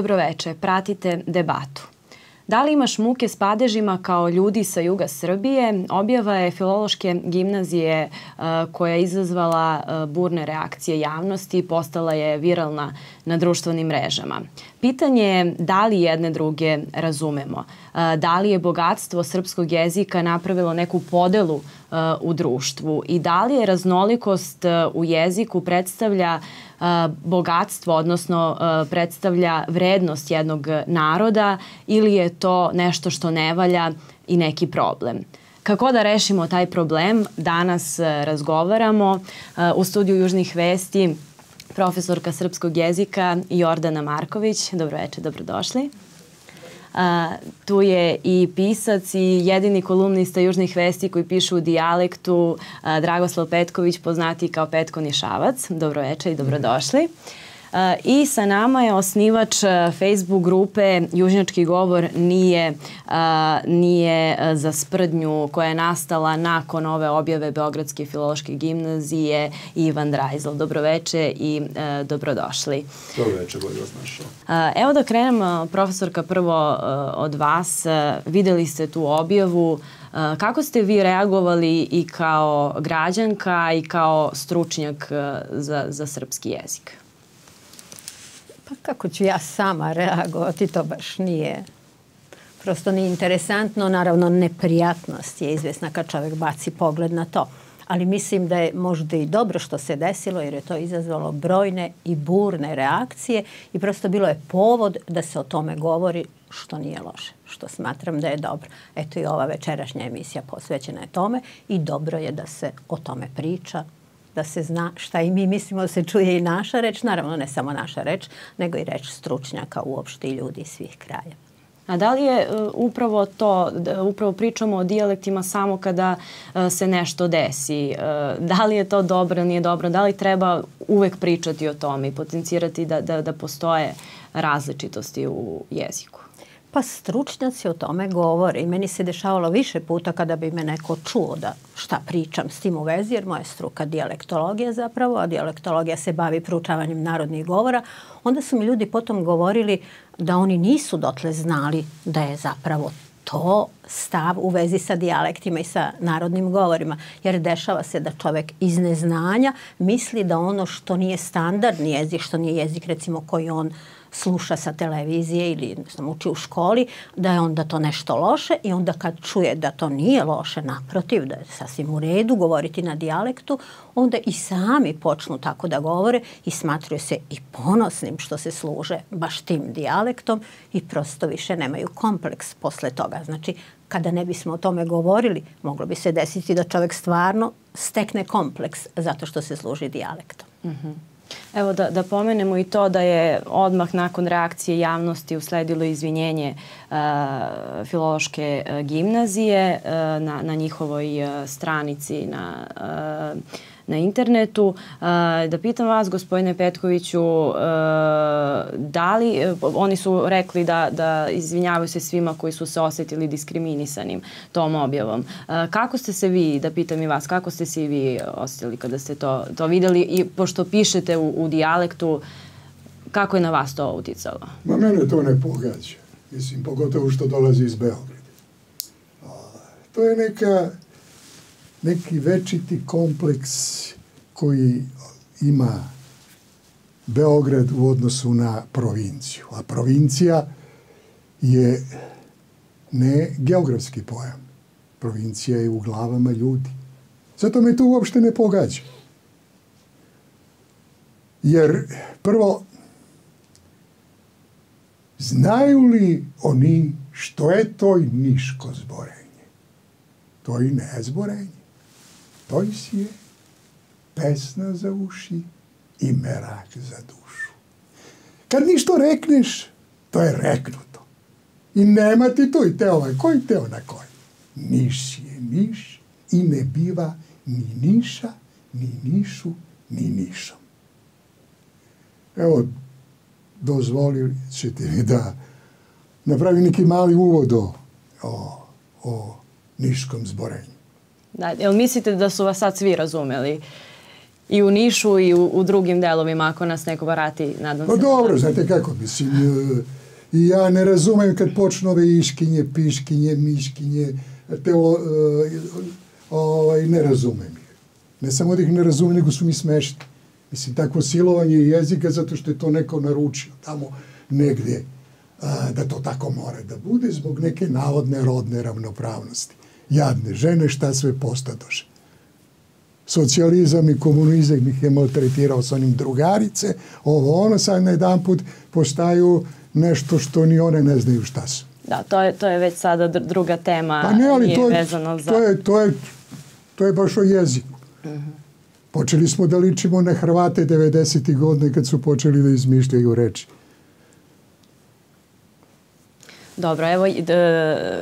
Dobroveče, pratite debatu. Da li imaš muke s padežima kao ljudi sa juga Srbije? Objava je filološke gimnazije uh, koja je izazvala uh, burne reakcije javnosti i postala je viralna na društvenim mrežama. Pitanje je da li jedne druge razumemo. Uh, da li je bogatstvo srpskog jezika napravilo neku podelu u društvu i da li je raznolikost u jeziku predstavlja uh, bogatstvo, odnosno predstavlja vrednost jednog naroda ili je to nešto što ne valja i neki problem. Kako da rešimo taj problem? Danas razgovaramo u studiju Južnih vesti profesorka srpskog jezika Jordana Marković. Dobroveče, dobrodošli. A, tu je i pisac i jedini kolumnista Južnih vesti koji piše u dijalektu a, Dragoslav Petković, poznati kao Petko Nišavac. Dobroveče i dobrodošli. Mm. I sa nama je osnivač e, Facebook grupe Južnjački govor nije, nije e, za sprdnju koja je nastala nakon ove objave Beogradske filološke gimnazije Ivan Drajzel. Dobroveče i e, dobrodošli. Dobroveče, bolje vas našao. Evo da krenem, profesorka, prvo od vas. Videli ste tu objavu. Kako ste vi reagovali i kao građanka i kao stručnjak za, za srpski jezik? Kako ću ja sama reagovati, to baš nije prosto nije interesantno. Naravno, neprijatnost je izvesna kad čovek baci pogled na to. Ali mislim da je možda i dobro što se desilo jer je to izazvalo brojne i burne reakcije i prosto bilo je povod da se o tome govori što nije loše, što smatram da je dobro. Eto i ova večerašnja emisija posvećena je tome i dobro je da se o tome priča, da se zna šta i mi mislimo da se čuje i naša reč, naravno ne samo naša reč, nego i reč stručnjaka uopšte i ljudi svih kraja. A da li je uh, upravo to, da upravo pričamo o dijalektima samo kada uh, se nešto desi? Uh, da li je to dobro ili nije dobro? Da li treba uvek pričati o tome i potencirati da, da, da postoje različitosti u jeziku? Pa stručnjaci o tome govore i meni se dešavalo više puta kada bi me neko čuo da šta pričam s tim u vezi, jer moja struka dijalektologija zapravo, a dijalektologija se bavi proučavanjem narodnih govora, onda su mi ljudi potom govorili da oni nisu dotle znali da je zapravo to stav u vezi sa dijalektima i sa narodnim govorima. Jer dešava se da čovek iz neznanja misli da ono što nije standardni jezik, što nije jezik recimo koji on uh, sluša sa televizije ili ne znam, uči u školi, da je onda to nešto loše i onda kad čuje da to nije loše, naprotiv, da je sasvim u redu govoriti na dijalektu, onda i sami počnu tako da govore i smatruju se i ponosnim što se služe baš tim dijalektom i prosto više nemaju kompleks posle toga. Znači, kada ne bismo o tome govorili, moglo bi se desiti da čovek stvarno stekne kompleks zato što se služi dijalektom. Mm -hmm. Evo da, da pomenemo i to da je odmah nakon reakcije javnosti usledilo izvinjenje uh, filološke uh, gimnazije uh, na, na njihovoj uh, stranici na uh, na internetu. Da pitam vas, gospodine Petkoviću, da li, oni su rekli da, da izvinjavaju se svima koji su se osetili diskriminisanim tom objavom. Kako ste se vi, da pitam i vas, kako ste se i vi osetili kada ste to, to videli i pošto pišete u, u dijalektu, kako je na vas to uticalo? Ma mene to ne pogađa. Mislim, pogotovo što dolazi iz Beograda. To je neka neki večiti kompleks koji ima Beograd u odnosu na provinciju. A provincija je ne geografski pojam. Provincija je u glavama ljudi. Zato me to uopšte ne pogađa. Jer prvo, znaju li oni što je to i niško zborenje? To i ne zborenje je pesna za uši i merak za dušu. Kad ništo rekneš, to je reknuto. I nema ti tu i te ovaj, koji teo na koji. Niš je niš i ne biva ni niša, ni nišu, ni nišom. Evo, dozvolili ćete mi da napravim neki mali uvod o, o, o niškom zborenju. Da, jel mislite da su vas sad svi razumeli? i u Nišu i u, u drugim delovima ako nas neko vrati, nadam pa se. Pa dobro, znate kako, mislim, e, i ja ne razumem kad počnu ove iškinje, piškinje, miškinje, te o, e, ovaj, ne razumem ih. Ne samo da ih ne razumem, nego su mi smešni. Mislim, takvo silovanje jezika zato što je to neko naručio tamo negde a, da to tako mora da bude zbog neke navodne rodne ravnopravnosti. Jadne žene šta sve postadoše. Socijalizam i komunizam ih je maltretirao sa onim drugarice, ovo ono sad na jedan put postaju nešto što ni one ne znaju šta su. Da, to je, to je već sada druga tema. Pa ne, ali to je, vezano za... to je, to je, to je baš o jeziku. Uh -huh. Počeli smo da ličimo na Hrvate 90. godine kad su počeli da izmišljaju reči. Dobro, evo,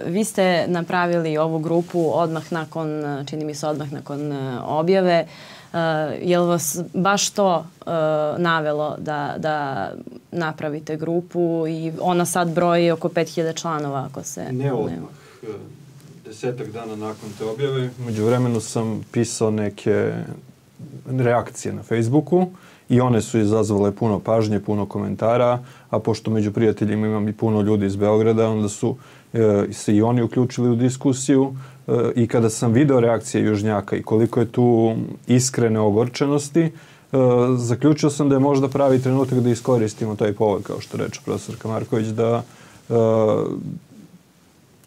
vi ste napravili ovu grupu odmah nakon, čini mi se odmah nakon e, objave. Uh, je li vas baš to uh, navelo da, da napravite grupu i ona sad broji oko 5000 članova ako se... Ne odmah. Ne... Desetak dana nakon te objave. Među vremenu sam pisao neke reakcije na Facebooku i one su izazvale puno pažnje, puno komentara, a pošto među prijateljima imam i puno ljudi iz Beograda, onda su e, se i oni uključili u diskusiju e, i kada sam video reakcije Južnjaka i koliko je tu iskrene ogorčenosti, e, zaključio sam da je možda pravi trenutak da iskoristimo taj povod, kao što reče profesor Kamarković, da e,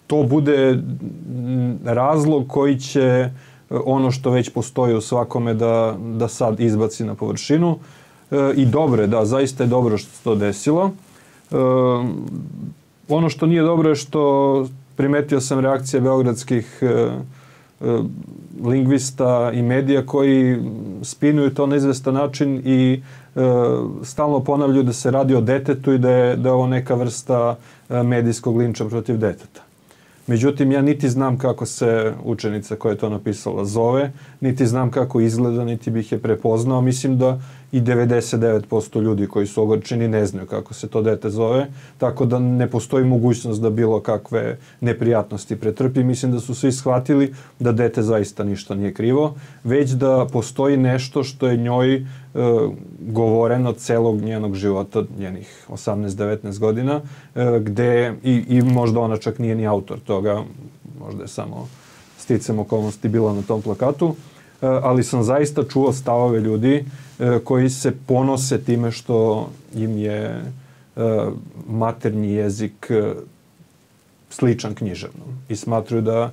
to bude razlog koji će ono što već postoji u svakome da, da sad izbaci na površinu. E, I dobro je, da, zaista je dobro što se to desilo. E, ono što nije dobro je što primetio sam reakcije beogradskih e, e, lingvista i medija koji spinuju to na izvestan način i e, stalno ponavljaju da se radi o detetu i da je, da je ovo neka vrsta e, medijskog linča protiv deteta. Međutim, ja niti znam kako se učenica koja je to napisala zove, niti znam kako izgleda, niti bih je prepoznao. Mislim da i 99% ljudi koji su ogorčeni ne znaju kako se to dete zove, tako da ne postoji mogućnost da bilo kakve neprijatnosti pretrpi. Mislim da su svi shvatili da dete zaista ništa nije krivo, već da postoji nešto što je njoj e, govoreno celog njenog života, njenih 18-19 godina, e, gde i, i možda ona čak nije ni autor toga, možda je samo sticam okolnosti bila na tom plakatu, ali sam zaista čuo stavove ljudi E, koji se ponose time što im je e, maternji jezik sličan književnom i smatruju da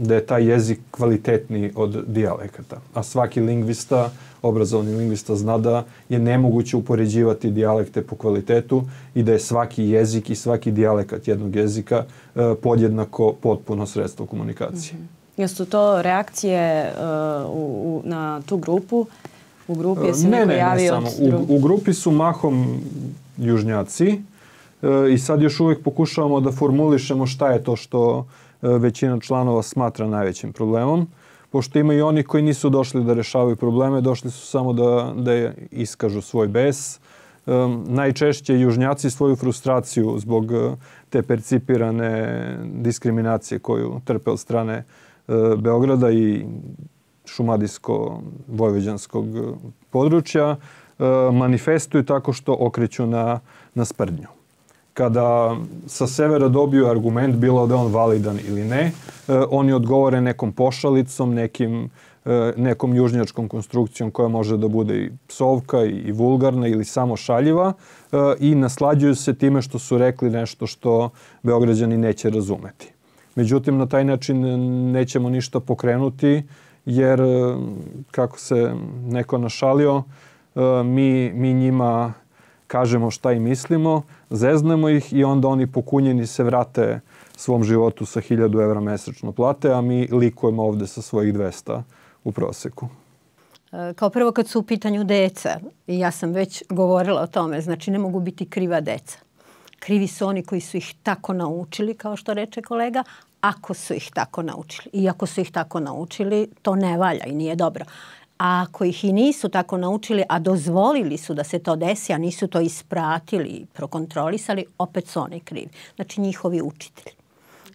da je taj jezik kvalitetniji od dijalekata. A svaki lingvista, obrazovni lingvista zna da je nemoguće upoređivati dijalekte po kvalitetu i da je svaki jezik i svaki dijalekat jednog jezika podjednako potpuno sredstvo komunikacije. Mm -hmm. Jesu to reakcije uh, u, na tu grupu U grupi je se ne, neko javio? Ne, ne, samo. U, u grupi su mahom južnjaci e, i sad još uvek pokušavamo da formulišemo šta je to što e, većina članova smatra najvećim problemom. Pošto ima i oni koji nisu došli da rešavaju probleme, došli su samo da, da iskažu svoj bes. E, najčešće južnjaci svoju frustraciju zbog e, te percipirane diskriminacije koju trpe od strane e, Beograda i šumadijsko-vojvođanskog područja e, manifestuju tako što okreću na, na sprdnju. Kada sa severa dobiju argument, bilo da on validan ili ne, e, oni odgovore nekom pošalicom, nekim, e, nekom južnjačkom konstrukcijom koja može da bude i psovka i vulgarna ili samo šaljiva i naslađuju se time što su rekli nešto što Beograđani neće razumeti. Međutim, na taj način nećemo ništa pokrenuti jer e, kako se neko našalio, e, mi, mi njima kažemo šta i mislimo, zeznemo ih i onda oni pokunjeni se vrate svom životu sa 1000 evra mesečno plate, a mi likujemo ovde sa svojih 200 u proseku. E, kao prvo kad su u pitanju deca, i ja sam već govorila o tome, znači ne mogu biti kriva deca. Krivi su oni koji su ih tako naučili, kao što reče kolega, ako su ih tako naučili. I ako su ih tako naučili, to ne valja i nije dobro. A ako ih i nisu tako naučili, a dozvolili su da se to desi, a nisu to ispratili i prokontrolisali, opet su oni krivi. Znači njihovi učitelji.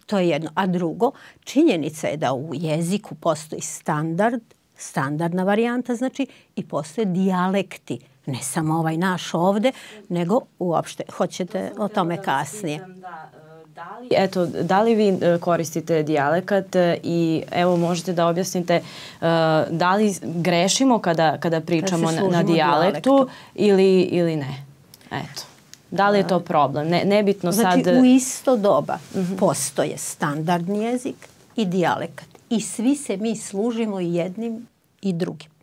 To je jedno. A drugo, činjenica je da u jeziku postoji standard standardna varijanta, znači, i postoje dijalekti. Ne samo ovaj naš ovde, nego uopšte. Hoćete o tome kasnije. Da, da li, eto, da li vi e, koristite dijalekat e, i evo možete da objasnite uh, da li grešimo kada, kada pričamo na, na dijalektu ili, ili ne? Eto. Da li je to problem? Ne, nebitno znači, sad... Znači u isto doba uh mhm. -huh. postoje standardni jezik i dijalekat. I svi se mi služimo jednim i drugim.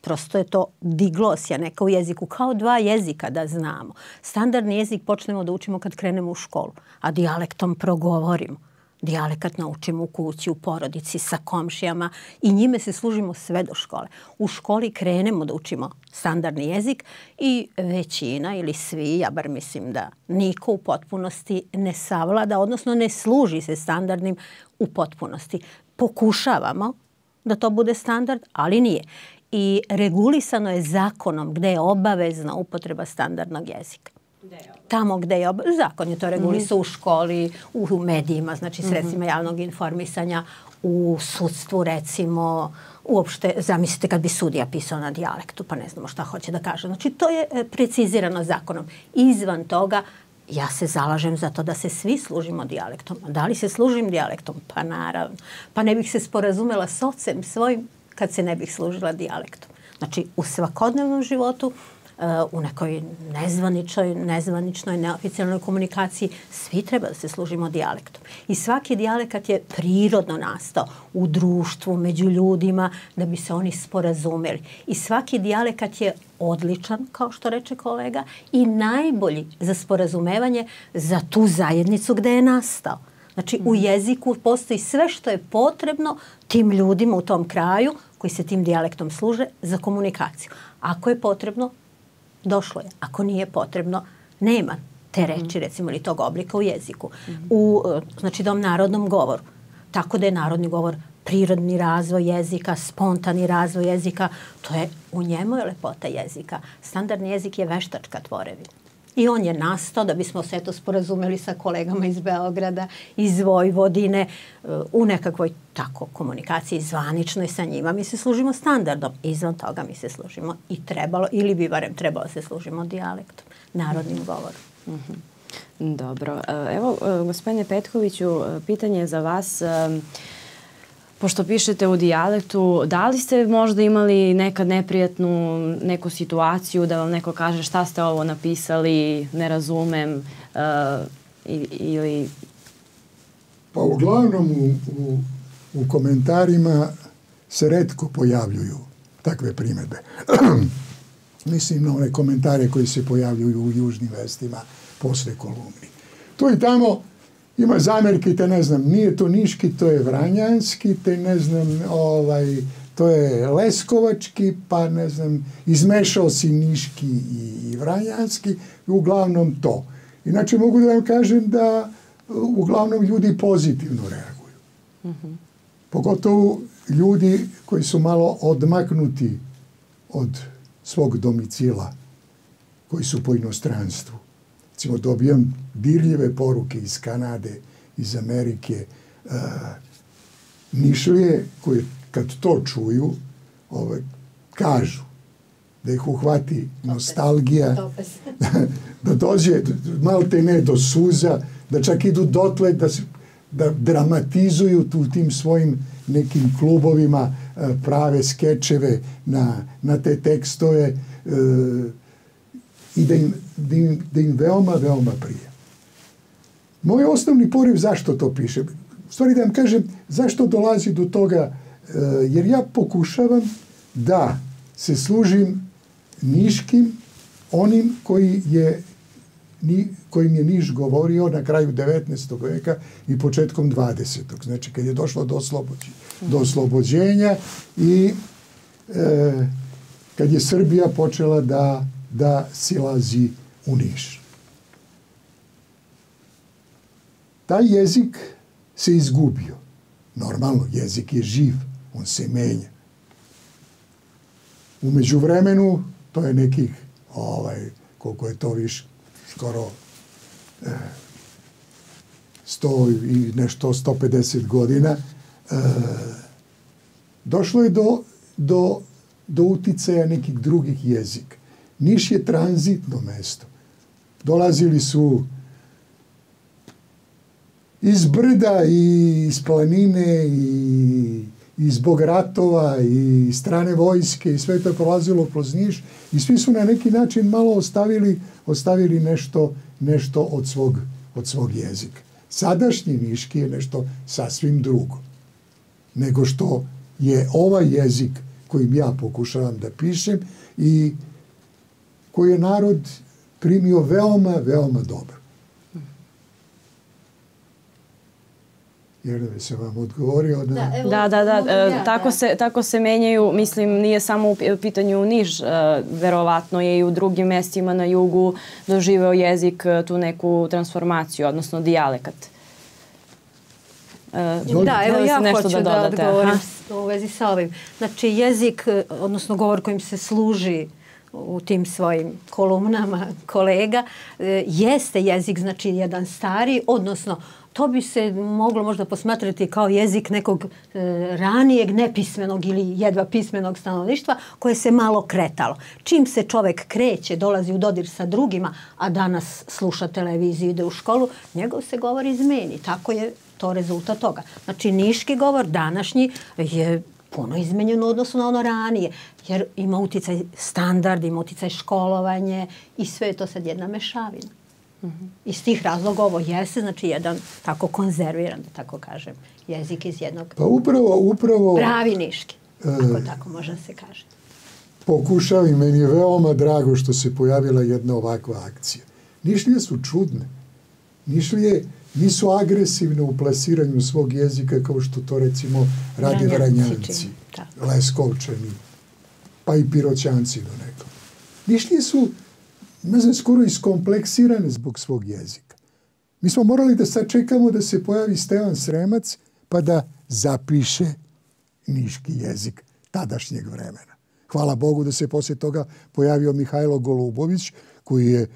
Prosto je to diglosija neka u jeziku, kao dva jezika da znamo. Standardni jezik počnemo da učimo kad krenemo u školu, a dijalektom progovorimo. Dijalekat naučimo u kući, u porodici, sa komšijama i njime se služimo sve do škole. U školi krenemo da učimo standardni jezik i većina ili svi, ja bar mislim da niko u potpunosti ne savlada, odnosno ne služi se standardnim u potpunosti. Pokušavamo da to bude standard, ali nije i regulisano je zakonom gde je obavezna upotreba standardnog jezika. Tamo gde je obavezno, zakon je to regulisao mm -hmm. u školi, u medijima, znači mhm. sredstvima mm -hmm. javnog informisanja, u sudstvu recimo, uopšte, zamislite kad bi sudija pisao na dijalektu, pa ne znamo šta hoće da kaže. Znači, to je e, precizirano zakonom. Izvan toga, ja se zalažem za to da se svi služimo dijalektom. Da li se služim dijalektom? Pa naravno. Pa ne bih se sporazumela s ocem svojim kad se ne bih služila dijalektom. Znači, u svakodnevnom životu, uh, u nekoj nezvaničnoj, nezvaničnoj, neoficijalnoj komunikaciji, svi treba da se služimo dijalektom. I svaki dijalekat je prirodno nastao u društvu, među ljudima, da bi se oni sporazumeli. I svaki dijalekat je odličan, kao što reče kolega, i najbolji za sporazumevanje za tu zajednicu gde je nastao. Znači, u mhm. jeziku postoji sve što je potrebno tim ljudima u tom kraju koji se tim dijalektom služe za komunikaciju. Ako je potrebno, došlo je. Ako nije potrebno, nema te reči, mhm. recimo, ili tog oblika u jeziku. Mhm. U, e, znači, dom narodnom govoru. Tako da je narodni govor prirodni razvoj jezika, spontani razvoj jezika, to je u njemu je lepota jezika. Standardni jezik je veštačka tvorevina. I on je nastao da bismo se to sporazumeli sa kolegama iz Beograda, iz Vojvodine, uh, u nekakvoj tako komunikaciji zvaničnoj sa njima. Mi se služimo standardom. Izvan toga mi se služimo i trebalo, ili bi barem trebalo se služimo dijalektom, narodnim govorom. Mm -hmm. Dobro. Uh, evo, uh, gospodine Petkoviću, pitanje za vas. Pošto pišete u dijalektu, da li ste možda imali nekad neprijatnu neku situaciju da vam neko kaže šta ste ovo napisali, ne razumem uh, ili... Pa uglavnom u, u, u komentarima se redko pojavljuju takve primedbe. Mislim na one komentare koji se pojavljuju u južnim vestima posle kolumni. To i tamo ima zamerke, te ne znam, nije to niški, to je vranjanski, te ne znam, ovaj, to je leskovački, pa ne znam, izmešao si niški i, i vranjanski, uglavnom to. Inače mogu da vam kažem da uglavnom ljudi pozitivno reaguju. Mm -hmm. Pogotovo ljudi koji su malo odmaknuti od svog domicila, koji su po inostranstvu recimo dobijam dirljive poruke iz Kanade, iz Amerike, uh, Nišlije koje kad to čuju, ovaj, kažu da ih uhvati nostalgija, da dođe malte ne do suza, da čak idu dotle da, se, da dramatizuju tu tim svojim nekim klubovima prave skečeve na, na te tekstove i da im, da im, da im veoma, veoma prije. Moj osnovni poriv zašto to piše? U stvari da vam kažem zašto dolazi do toga, e, jer ja pokušavam da se služim niškim onim koji je ni, kojim je Niš govorio na kraju 19. veka i početkom 20. Znači, kad je došlo do, oslobođenja, do oslobođenja i e, kad je Srbija počela da da silazi u Niš. Taj jezik se izgubio. Normalno, jezik je živ, on se menja. Umeđu vremenu, to je nekih, ovaj, koliko je to više, skoro eh, 100 i nešto, 150 godina, eh, došlo je do do, do uticaja nekih drugih jezika. Niš je tranzitno mesto. Dolazili su iz brda i iz planine i i zbog ratova i strane vojske i sve to je prolazilo kroz Niš i svi su na neki način malo ostavili, ostavili nešto, nešto od, svog, od svog jezika. Sadašnji Niški je nešto sasvim drugo nego što je ovaj jezik kojim ja pokušavam da pišem i koji je narod primio veoma, veoma dobro. Jer da se vam odgovorio da... Da, evo, da, da, da. Ja, tako, da. Se, tako se menjaju, mislim, nije samo u pitanju Niš, uh, verovatno je i u drugim mestima na jugu doživeo jezik uh, tu neku transformaciju, odnosno dijalekat. Uh, da, evo ja nešto hoću da, da odgovorim Aha. u vezi sa ovim. Znači, jezik, odnosno govor kojim se služi u tim svojim kolumnama kolega, jeste jezik, znači jedan stari, odnosno to bi se moglo možda posmatrati kao jezik nekog e, ranijeg nepismenog ili jedva pismenog stanovništva koje se malo kretalo. Čim se čovek kreće, dolazi u dodir sa drugima, a danas sluša televiziju, ide u školu, njegov se govor izmeni. Tako je to rezultat toga. Znači, niški govor današnji je puno izmenjeno odnosno na ono ranije, jer ima uticaj standard, ima uticaj školovanje i sve je to sad jedna mešavina. -hmm. Iz tih razloga ovo jeste, znači, jedan tako konzerviran, da tako kažem, jezik iz jednog... Pa upravo, upravo... Pravi niški, ako e, tako može se kaže. Pokušav i meni je veoma drago što se pojavila jedna ovakva akcija. Nišlije su čudne. Nišlije nisu agresivne u plasiranju svog jezika kao što to recimo radi Vranjanci, Leskovčani, pa i Piroćanci do nekog. Nišlije su ne znam, skoro iskompleksirane zbog svog jezika. Mi smo morali da sačekamo da se pojavi Stevan Sremac pa da zapiše niški jezik tadašnjeg vremena. Hvala Bogu da se posle toga pojavio Mihajlo Golubović koji je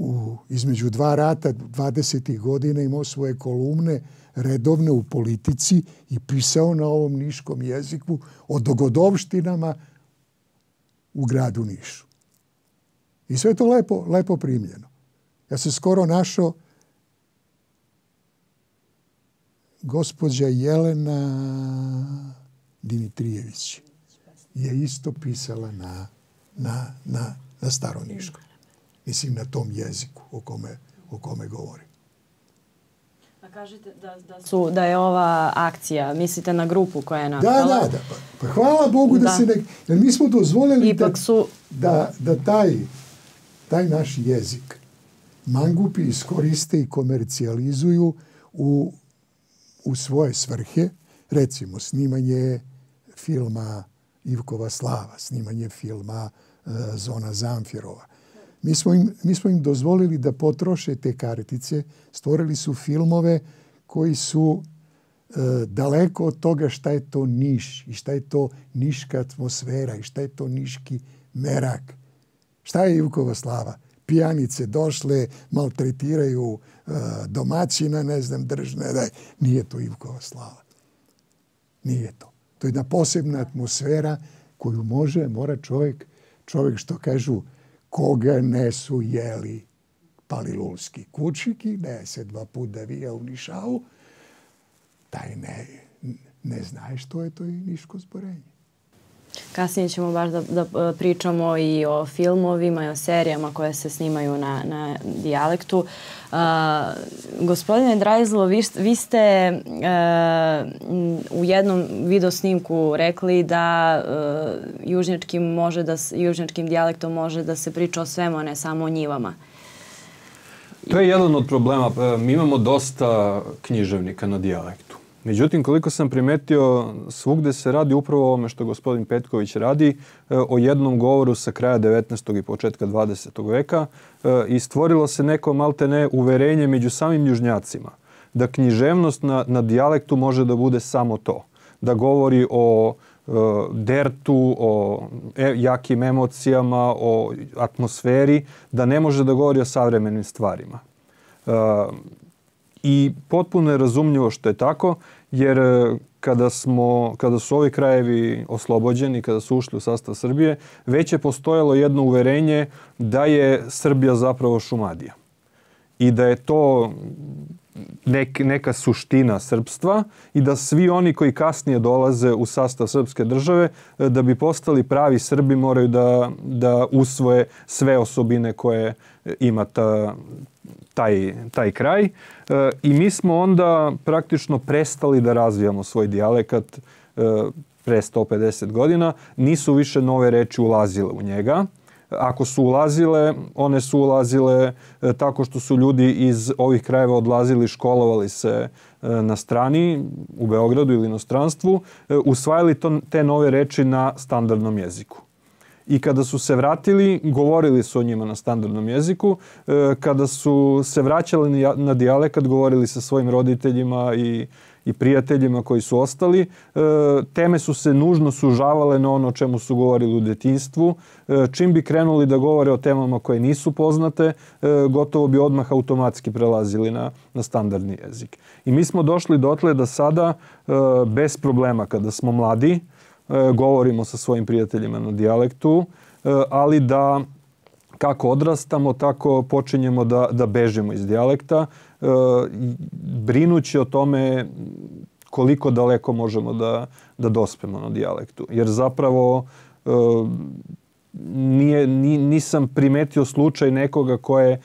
u, između dva rata 20. godina imao svoje kolumne redovne u politici i pisao na ovom niškom jeziku o dogodovštinama u gradu Nišu. I sve to lepo, lepo primljeno. Ja sam skoro našao gospođa Jelena Dimitrijević je isto pisala na, na, na, na staroniškom. Mislim, na tom jeziku o kome, o kome govori. A kažete da, da, su, da je ova akcija, mislite na grupu koja je da, nastala? Da, da, da. Pa, pa hvala Bogu da, da se ne... Jer mi smo dozvoljeli Ipak da, su... da, da taj taj naš jezik mangupi iskoriste i komercijalizuju u, u svoje svrhe, recimo snimanje filma Ivkova slava, snimanje filma e, Zona Zamfirova. Mi smo, im, mi smo im dozvolili da potroše te kartice, stvorili su filmove koji su e, daleko od toga šta je to Niš i šta je to niška atmosfera i šta je to niški merak Šta je Ivkova slava? Pijanice došle, maltretiraju uh, domaćina, ne znam, držne. Da, nije to Ivkova slava. Nije to. To je jedna posebna atmosfera koju može, mora čovjek, čovjek što kažu, koga ne su jeli palilulski kučiki, ne se dva puta da vija u Nišavu, taj ne, ne znaje što je to i niško zborenje. Kasnije ćemo baš da, da e, pričamo i o filmovima i o serijama koje se snimaju na, na dijalektu. Uh, gospodine Drajzlo, vi, vi ste uh, u jednom videosnimku rekli da uh, južnjačkim, može da, južnjačkim dijalektom može da se priča o svemu, a ne samo o njivama. To je jedan od problema. Mi imamo dosta književnika na dijalektu. Međutim, koliko sam primetio, svugde se radi upravo o ovome što gospodin Petković radi, e, o jednom govoru sa kraja 19. i početka 20. veka e, i stvorilo se neko maltene uverenje među samim južnjacima da književnost na, na dijalektu može da bude samo to. Da govori o e, dertu, o e, jakim emocijama, o atmosferi, da ne može da govori o savremenim stvarima. E, I potpuno je razumljivo što je tako, jer e, kada, smo, kada su ovi krajevi oslobođeni, kada su ušli u sastav Srbije, već je postojalo jedno uverenje da je Srbija zapravo Šumadija. I da je to nek, neka suština srpstva i da svi oni koji kasnije dolaze u sastav srpske države, e, da bi postali pravi Srbi moraju da, da usvoje sve osobine koje ima ta, taj, taj kraj. E, I mi smo onda praktično prestali da razvijamo svoj dijalekat e, pre 150 godina. Nisu više nove reči ulazile u njega ako su ulazile, one su ulazile e, tako što su ljudi iz ovih krajeva odlazili, školovali se e, na strani u Beogradu ili inostranstvu, e, usvajali to, te nove reči na standardnom jeziku. I kada su se vratili, govorili su o njima na standardnom jeziku. Kada su se vraćali na dijalekat, govorili sa svojim roditeljima i i prijateljima koji su ostali. E, teme su se nužno sužavale na ono o čemu su govorili u detinstvu. E, čim bi krenuli da govore o temama koje nisu poznate, e, gotovo bi odmah automatski prelazili na, na standardni jezik. I mi smo došli dotle da sada bez problema kada smo mladi govorimo sa svojim prijateljima na dijalektu, ali da kako odrastamo, tako počinjemo da, da bežimo iz dijalekta, e, brinući o tome koliko daleko možemo da, da dospemo na dijalektu. Jer zapravo e, nije, ni, nisam primetio slučaj nekoga ko je e,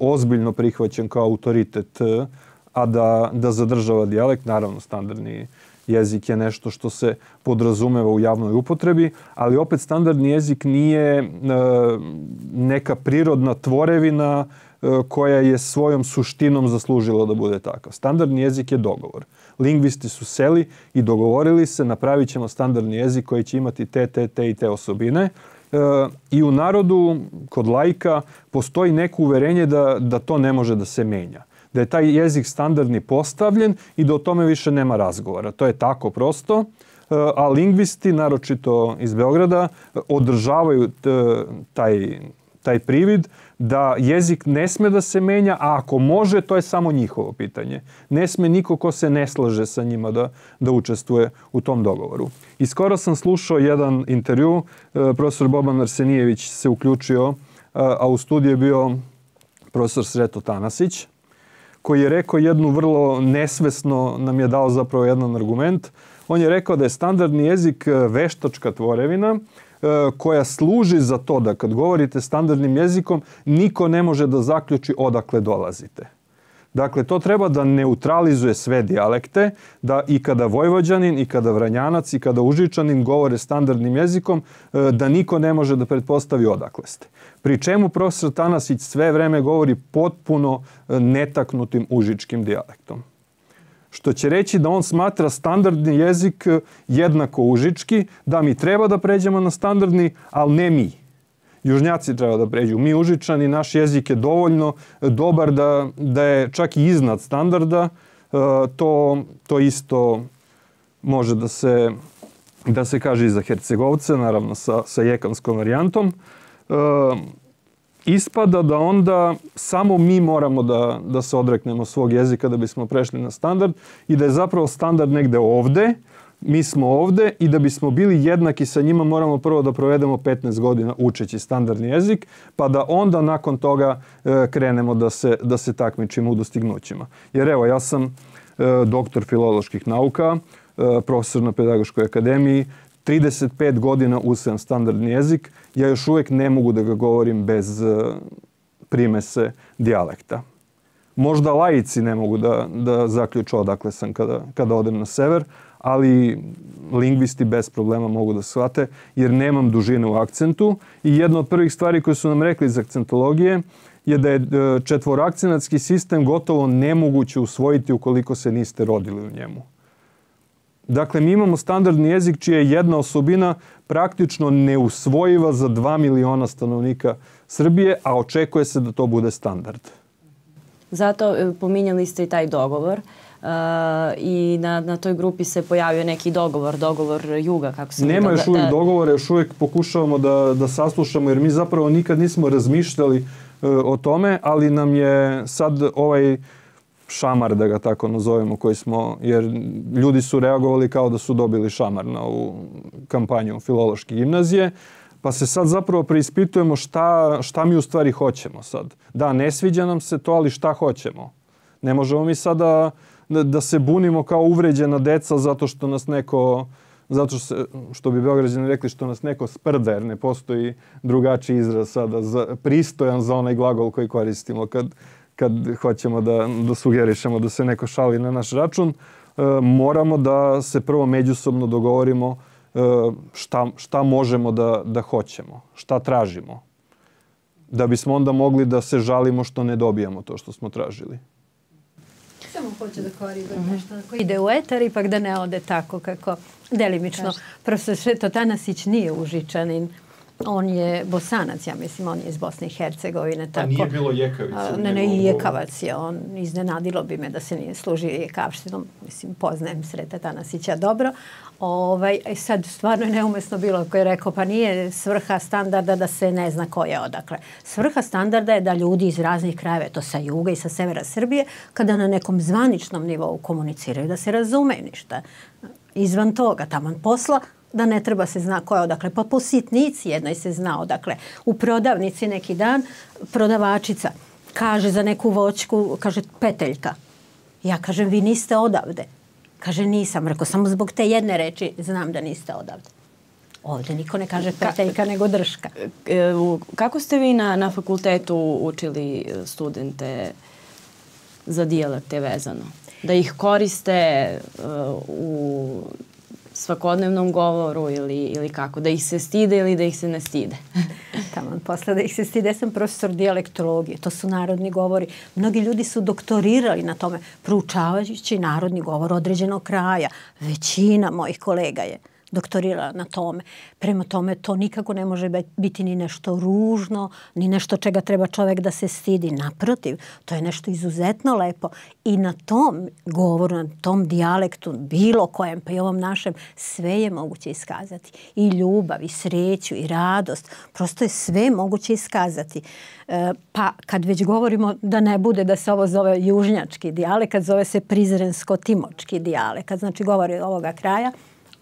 ozbiljno prihvaćen kao autoritet, e, a da, da zadržava dijalekt, naravno standardni jezik je nešto što se podrazumeva u javnoj upotrebi, ali opet standardni jezik nije e, neka prirodna tvorevina e, koja je svojom suštinom zaslužila da bude takav. Standardni jezik je dogovor. Lingvisti su seli i dogovorili se, napravit ćemo standardni jezik koji će imati te, te, te i te osobine. E, I u narodu, kod lajka, postoji neko uverenje da, da to ne može da se menja da je taj jezik standardni postavljen i da o tome više nema razgovora. To je tako prosto, e, a lingvisti, naročito iz Beograda, održavaju taj, taj privid da jezik ne sme da se menja, a ako može, to je samo njihovo pitanje. Ne sme niko ko se ne slaže sa njima da, da učestvuje u tom dogovoru. I skoro sam slušao jedan intervju, e, profesor Boban Arsenijević se uključio, e, a u studiju je bio profesor Sreto Tanasić, koji je rekao jednu vrlo nesvesno, nam je dao zapravo jedan argument. On je rekao da je standardni jezik e, veštačka tvorevina e, koja služi za to da kad govorite standardnim jezikom niko ne može da zaključi odakle dolazite. Dakle, to treba da neutralizuje sve dijalekte, da i kada Vojvođanin, i kada Vranjanac, i kada Užičanin govore standardnim jezikom, e, da niko ne može da pretpostavi odakle ste. Pri čemu profesor Tanasić sve vreme govori potpuno e, netaknutim užičkim dijalektom. Što će reći da on smatra standardni jezik e, jednako užički, da mi treba da pređemo na standardni, ali ne mi. Južnjaci treba da pređu. Mi užičani, naš jezik je dovoljno dobar da, da je čak i iznad standarda. E, to, to isto može da se, da se kaže i za Hercegovce, naravno sa, sa jekanskom varijantom. E, ispada da onda samo mi moramo da, da se odreknemo svog jezika da bismo prešli na standard i da je zapravo standard negde ovde, mi smo ovde i da bismo bili jednaki sa njima moramo prvo da provedemo 15 godina učeći standardni jezik, pa da onda nakon toga e, krenemo da se, da se takmičimo u dostignućima. Jer evo, ja sam e, doktor filoloških nauka, e, profesor na Pedagoškoj akademiji, 35 godina usvajam standardni jezik, ja još uvek ne mogu da ga govorim bez e, primese dijalekta. Možda laici ne mogu da, da zaključu odakle sam kada, kada odem na sever, ali lingvisti bez problema mogu da shvate jer nemam dužine u akcentu i jedna od prvih stvari koje su nam rekli iz akcentologije je da je e, četvorakcenatski sistem gotovo nemoguće usvojiti ukoliko se niste rodili u njemu. Dakle, mi imamo standardni jezik čija je jedna osobina praktično neusvojiva za 2 miliona stanovnika Srbije, a očekuje se da to bude standard. Zato e, pominjali ste i taj dogovor. Uh, i na, na toj grupi se pojavio neki dogovor, dogovor Juga, kako se... Nema još uvijek da, dogovora, još uvijek pokušavamo da, da saslušamo, jer mi zapravo nikad nismo razmišljali uh, o tome, ali nam je sad ovaj šamar, da ga tako nazovemo, koji smo, jer ljudi su reagovali kao da su dobili šamar na ovu kampanju filološke gimnazije, pa se sad zapravo preispitujemo šta, šta mi u stvari hoćemo sad. Da, ne sviđa nam se to, ali šta hoćemo? Ne možemo mi sada da, da se bunimo kao uvređena deca zato što nas neko zato što, što bi Beograđani rekli što nas neko sprda, jer ne postoji drugačiji izraz sada, za, pristojan za onaj glagol koji koristimo kad, kad hoćemo da, da sugerišemo da se neko šali na naš račun, e, moramo da se prvo međusobno dogovorimo e, šta, šta možemo da, da hoćemo, šta tražimo. Da bismo onda mogli da se žalimo što ne dobijamo to što smo tražili. Samo hoću da korigujem -huh. nešto ako ide u etar, ipak da ne ode tako kako delimično. Profesor Šeto Tanasić nije užičanin. On je bosanac, ja mislim, on je iz Bosne i Hercegovine. Tako. A nije bilo jekavica? Ne, ne, i jekavac je. On iznenadilo bi me da se nije služio jekavštinom. Mislim, poznajem Sreta Tanasića dobro. Ovaj, e sad, stvarno je neumesno bilo koji je rekao, pa nije svrha standarda da se ne zna ko je odakle. Svrha standarda je da ljudi iz raznih krajeva, to sa juga i sa severa Srbije, kada na nekom zvaničnom nivou komuniciraju, da se razume ništa. Izvan toga, taman posla, da ne treba se zna ko je odakle. Pa po sitnici jednoj se zna odakle. U prodavnici neki dan prodavačica kaže za neku voćku, kaže peteljka. Ja kažem, vi niste odavde. Kaže, nisam. Rekao, samo zbog te jedne reči znam da niste odavde. Ovde niko ne kaže peteljka, nego drška. E, kako ste vi na, na fakultetu učili studente za dijalekte vezano? Da ih koriste uh, u svakodnevnom govoru ili, ili kako? Da ih se stide ili da ih se ne stide? Tamo, posle da ih se stide, ja sam profesor dijalektologije, to su narodni govori. Mnogi ljudi su doktorirali na tome, proučavajući narodni govor određenog kraja. Većina mojih kolega je doktorirala na tome. Prema tome to nikako ne može biti ni nešto ružno, ni nešto čega treba čovek da se stidi. Naprotiv, to je nešto izuzetno lepo i na tom govoru, na tom dijalektu, bilo kojem, pa i ovom našem, sve je moguće iskazati. I ljubav, i sreću, i radost. Prosto je sve moguće iskazati. E, pa kad već govorimo da ne bude da se ovo zove južnjački dijalekt, zove se prizrensko-timočki dijalekt, znači govori ovoga kraja,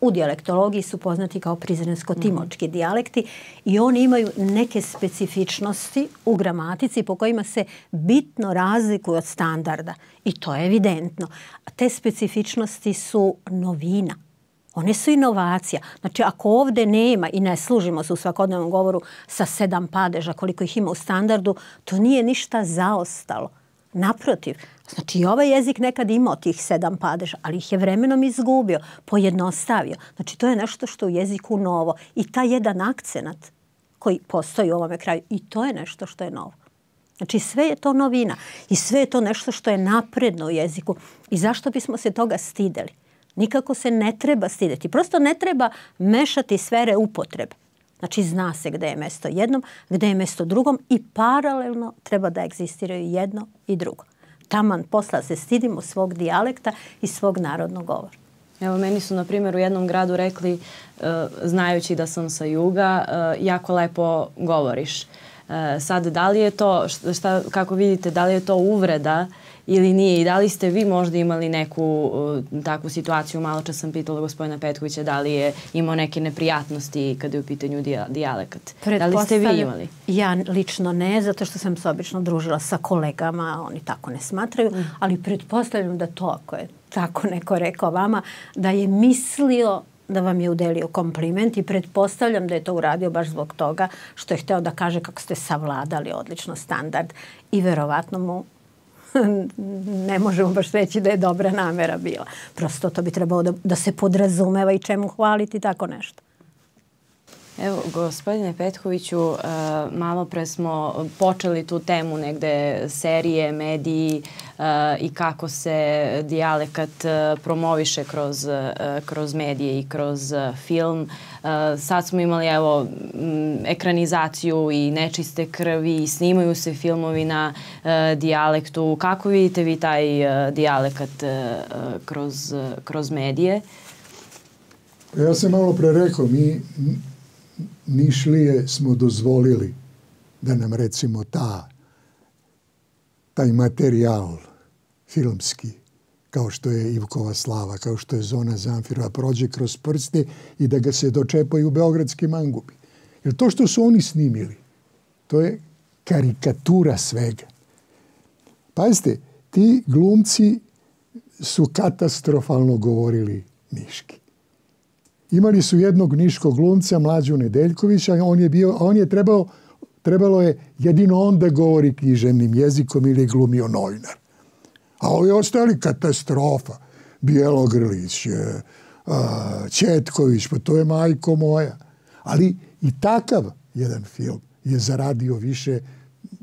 u dijalektologiji su poznati kao prizrensko-timočki mm. dijalekti i oni imaju neke specifičnosti u gramatici po kojima se bitno razlikuju od standarda i to je evidentno. Te specifičnosti su novina. One su inovacija. Znači, ako ovde nema i ne služimo se u svakodnevnom govoru sa sedam padeža koliko ih ima u standardu, to nije ništa zaostalo. Naprotiv, znači i ovaj jezik nekad imao tih sedam padeža, ali ih je vremenom izgubio, pojednostavio. Znači to je nešto što u jeziku novo. I ta jedan akcenat koji postoji u ovome kraju, i to je nešto što je novo. Znači sve je to novina i sve je to nešto što je napredno u jeziku. I zašto bismo se toga stideli? Nikako se ne treba stideti. Prosto ne treba mešati sfere upotrebe. Znači zna se gde je mesto jednom, gde je mesto drugom i paralelno treba da egzistiraju jedno i drugo. Taman posla se stidimo svog dijalekta i svog narodnog govora. Evo, meni su, na primjer, u jednom gradu rekli, uh, znajući da sam sa juga, uh, jako lepo govoriš. Uh, sad, da li je to, šta, kako vidite, da li je to uvreda ili nije i da li ste vi možda imali neku uh, takvu situaciju, malo čas sam pitala gospodina Petkovića da li je imao neke neprijatnosti kada je u pitanju dijalekat. Da li ste vi imali? Ja lično ne, zato što sam se obično družila sa kolegama, oni tako ne smatraju, mm. ali pretpostavljam da to ako je tako neko rekao vama, da je mislio da vam je udelio kompliment i pretpostavljam da je to uradio baš zbog toga što je hteo da kaže kako ste savladali odlično standard i verovatno mu ne možemo baš reći da je dobra namera bila. Prosto to bi trebalo da, da se podrazumeva i čemu hvaliti tako nešto. Evo, gospodine Petkoviću, uh, malo pre smo počeli tu temu negde serije, mediji uh, i kako se dijalekat uh, promoviše kroz, kroz medije i kroz film. Sad smo imali evo ekranizaciju i nečiste krvi i snimaju se filmovi na dijalektu. Kako vidite vi taj dijalekat kroz, kroz medije? Ja sam malo pre rekao, mi Nišlije smo dozvolili da nam recimo ta, taj materijal filmski, kao što je Ivkova slava, kao što je Zona Zamfirova, prođe kroz prste i da ga se dočepaju Beogradski mangubi. Jer to što su oni snimili, to je karikatura svega. Pazite, ti glumci su katastrofalno govorili niški. Imali su jednog niškog glumca, Mlađu Nedeljkovića, on je, bio, on je trebao, trebalo je jedino on da govori književnim jezikom ili je glumio nojnar. A ovi ostali katastrofa. Bjelogrlić, Četković, pa to je majko moja. Ali i takav jedan film je zaradio više,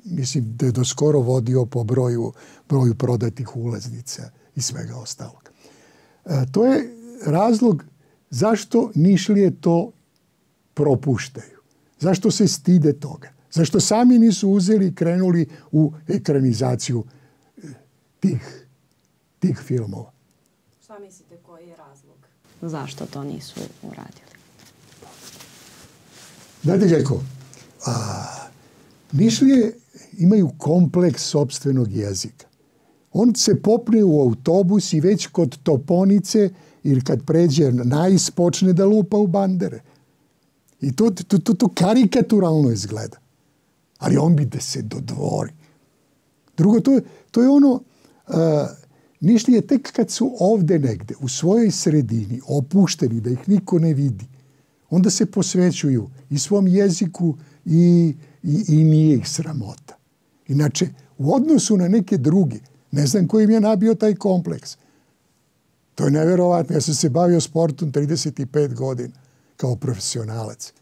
mislim da je do skoro vodio po broju, broju prodatih ulaznica i svega ostalog. E, to je razlog zašto Nišlije to propuštaju. Zašto se stide toga? Zašto sami nisu uzeli i krenuli u ekranizaciju e, tih, tih filmova? Šta mislite koji je razlog? Zašto to nisu uradili? Znate kako? A, Nišlije imaju kompleks sobstvenog jezika. On se popne u autobus i već kod Toponice ili kad pređe najs počne da lupa u bandere. I to, to, to, to karikaturalno izgleda. Ali on bi da se dodvori. Drugo, to, to je ono, uh, Nišlije tek kad su ovde negde, u svojoj sredini, opušteni, da ih niko ne vidi, onda se posvećuju i svom jeziku i, i, i nije ih sramota. Inače, u odnosu na neke druge, ne znam kojim je nabio taj kompleks. To je neverovatno. Ja sam se bavio sportom 35 godina kao profesionalac.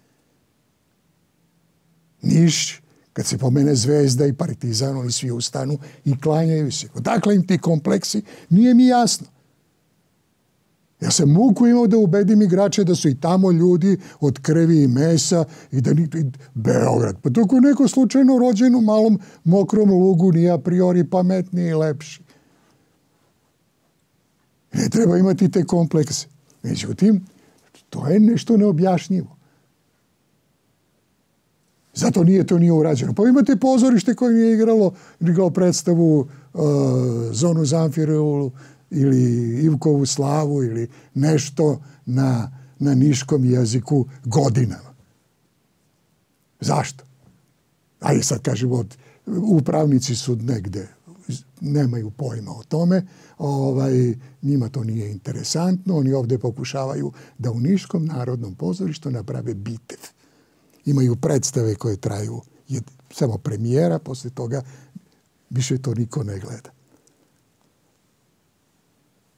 Niš, kad se pomene Zvezda i Partizan, oni svi ustanu i klanjaju se. Odakle im ti kompleksi? Nije mi jasno. Ja sam muku imao da ubedim igrače da su i tamo ljudi od krvi i mesa i da ni Beograd. Pa je neko slučajno rođen u malom mokrom lugu nije a priori pametniji i lepši. Ne treba imati te komplekse. Međutim, to je nešto neobjašnjivo. Zato nije to nije urađeno. Pa imate pozorište koje je igralo, igralo predstavu uh, Zonu Zamfiru ili Ivkovu slavu ili nešto na, na niškom jeziku godinama. Zašto? Ajde sad kažemo, upravnici su negde, nemaju pojma o tome, ovaj, njima to nije interesantno, oni ovde pokušavaju da u Niškom narodnom pozorištu naprave bitev. Imaju predstave koje traju je samo premijera, posle toga više to niko ne gleda.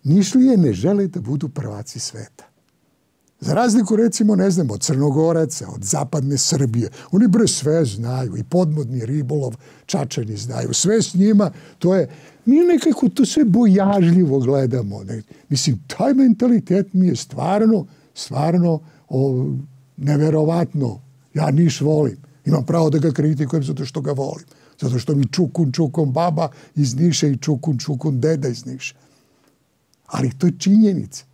Nišlije ne žele da budu prvaci sveta. Za razliku recimo, ne znam, od Crnogoraca, od zapadne Srbije, oni bre sve znaju i podmodni ribolov, čačani znaju, sve s njima, to je, mi nekako to sve bojažljivo gledamo. Ne? Mislim, taj mentalitet mi je stvarno, stvarno o, neverovatno. Ja Niš volim. Imam pravo da ga kritikujem zato što ga volim. Zato što mi čukun čukun baba iz Niša i čukun čukun deda iz Niša. Ali to je činjenica.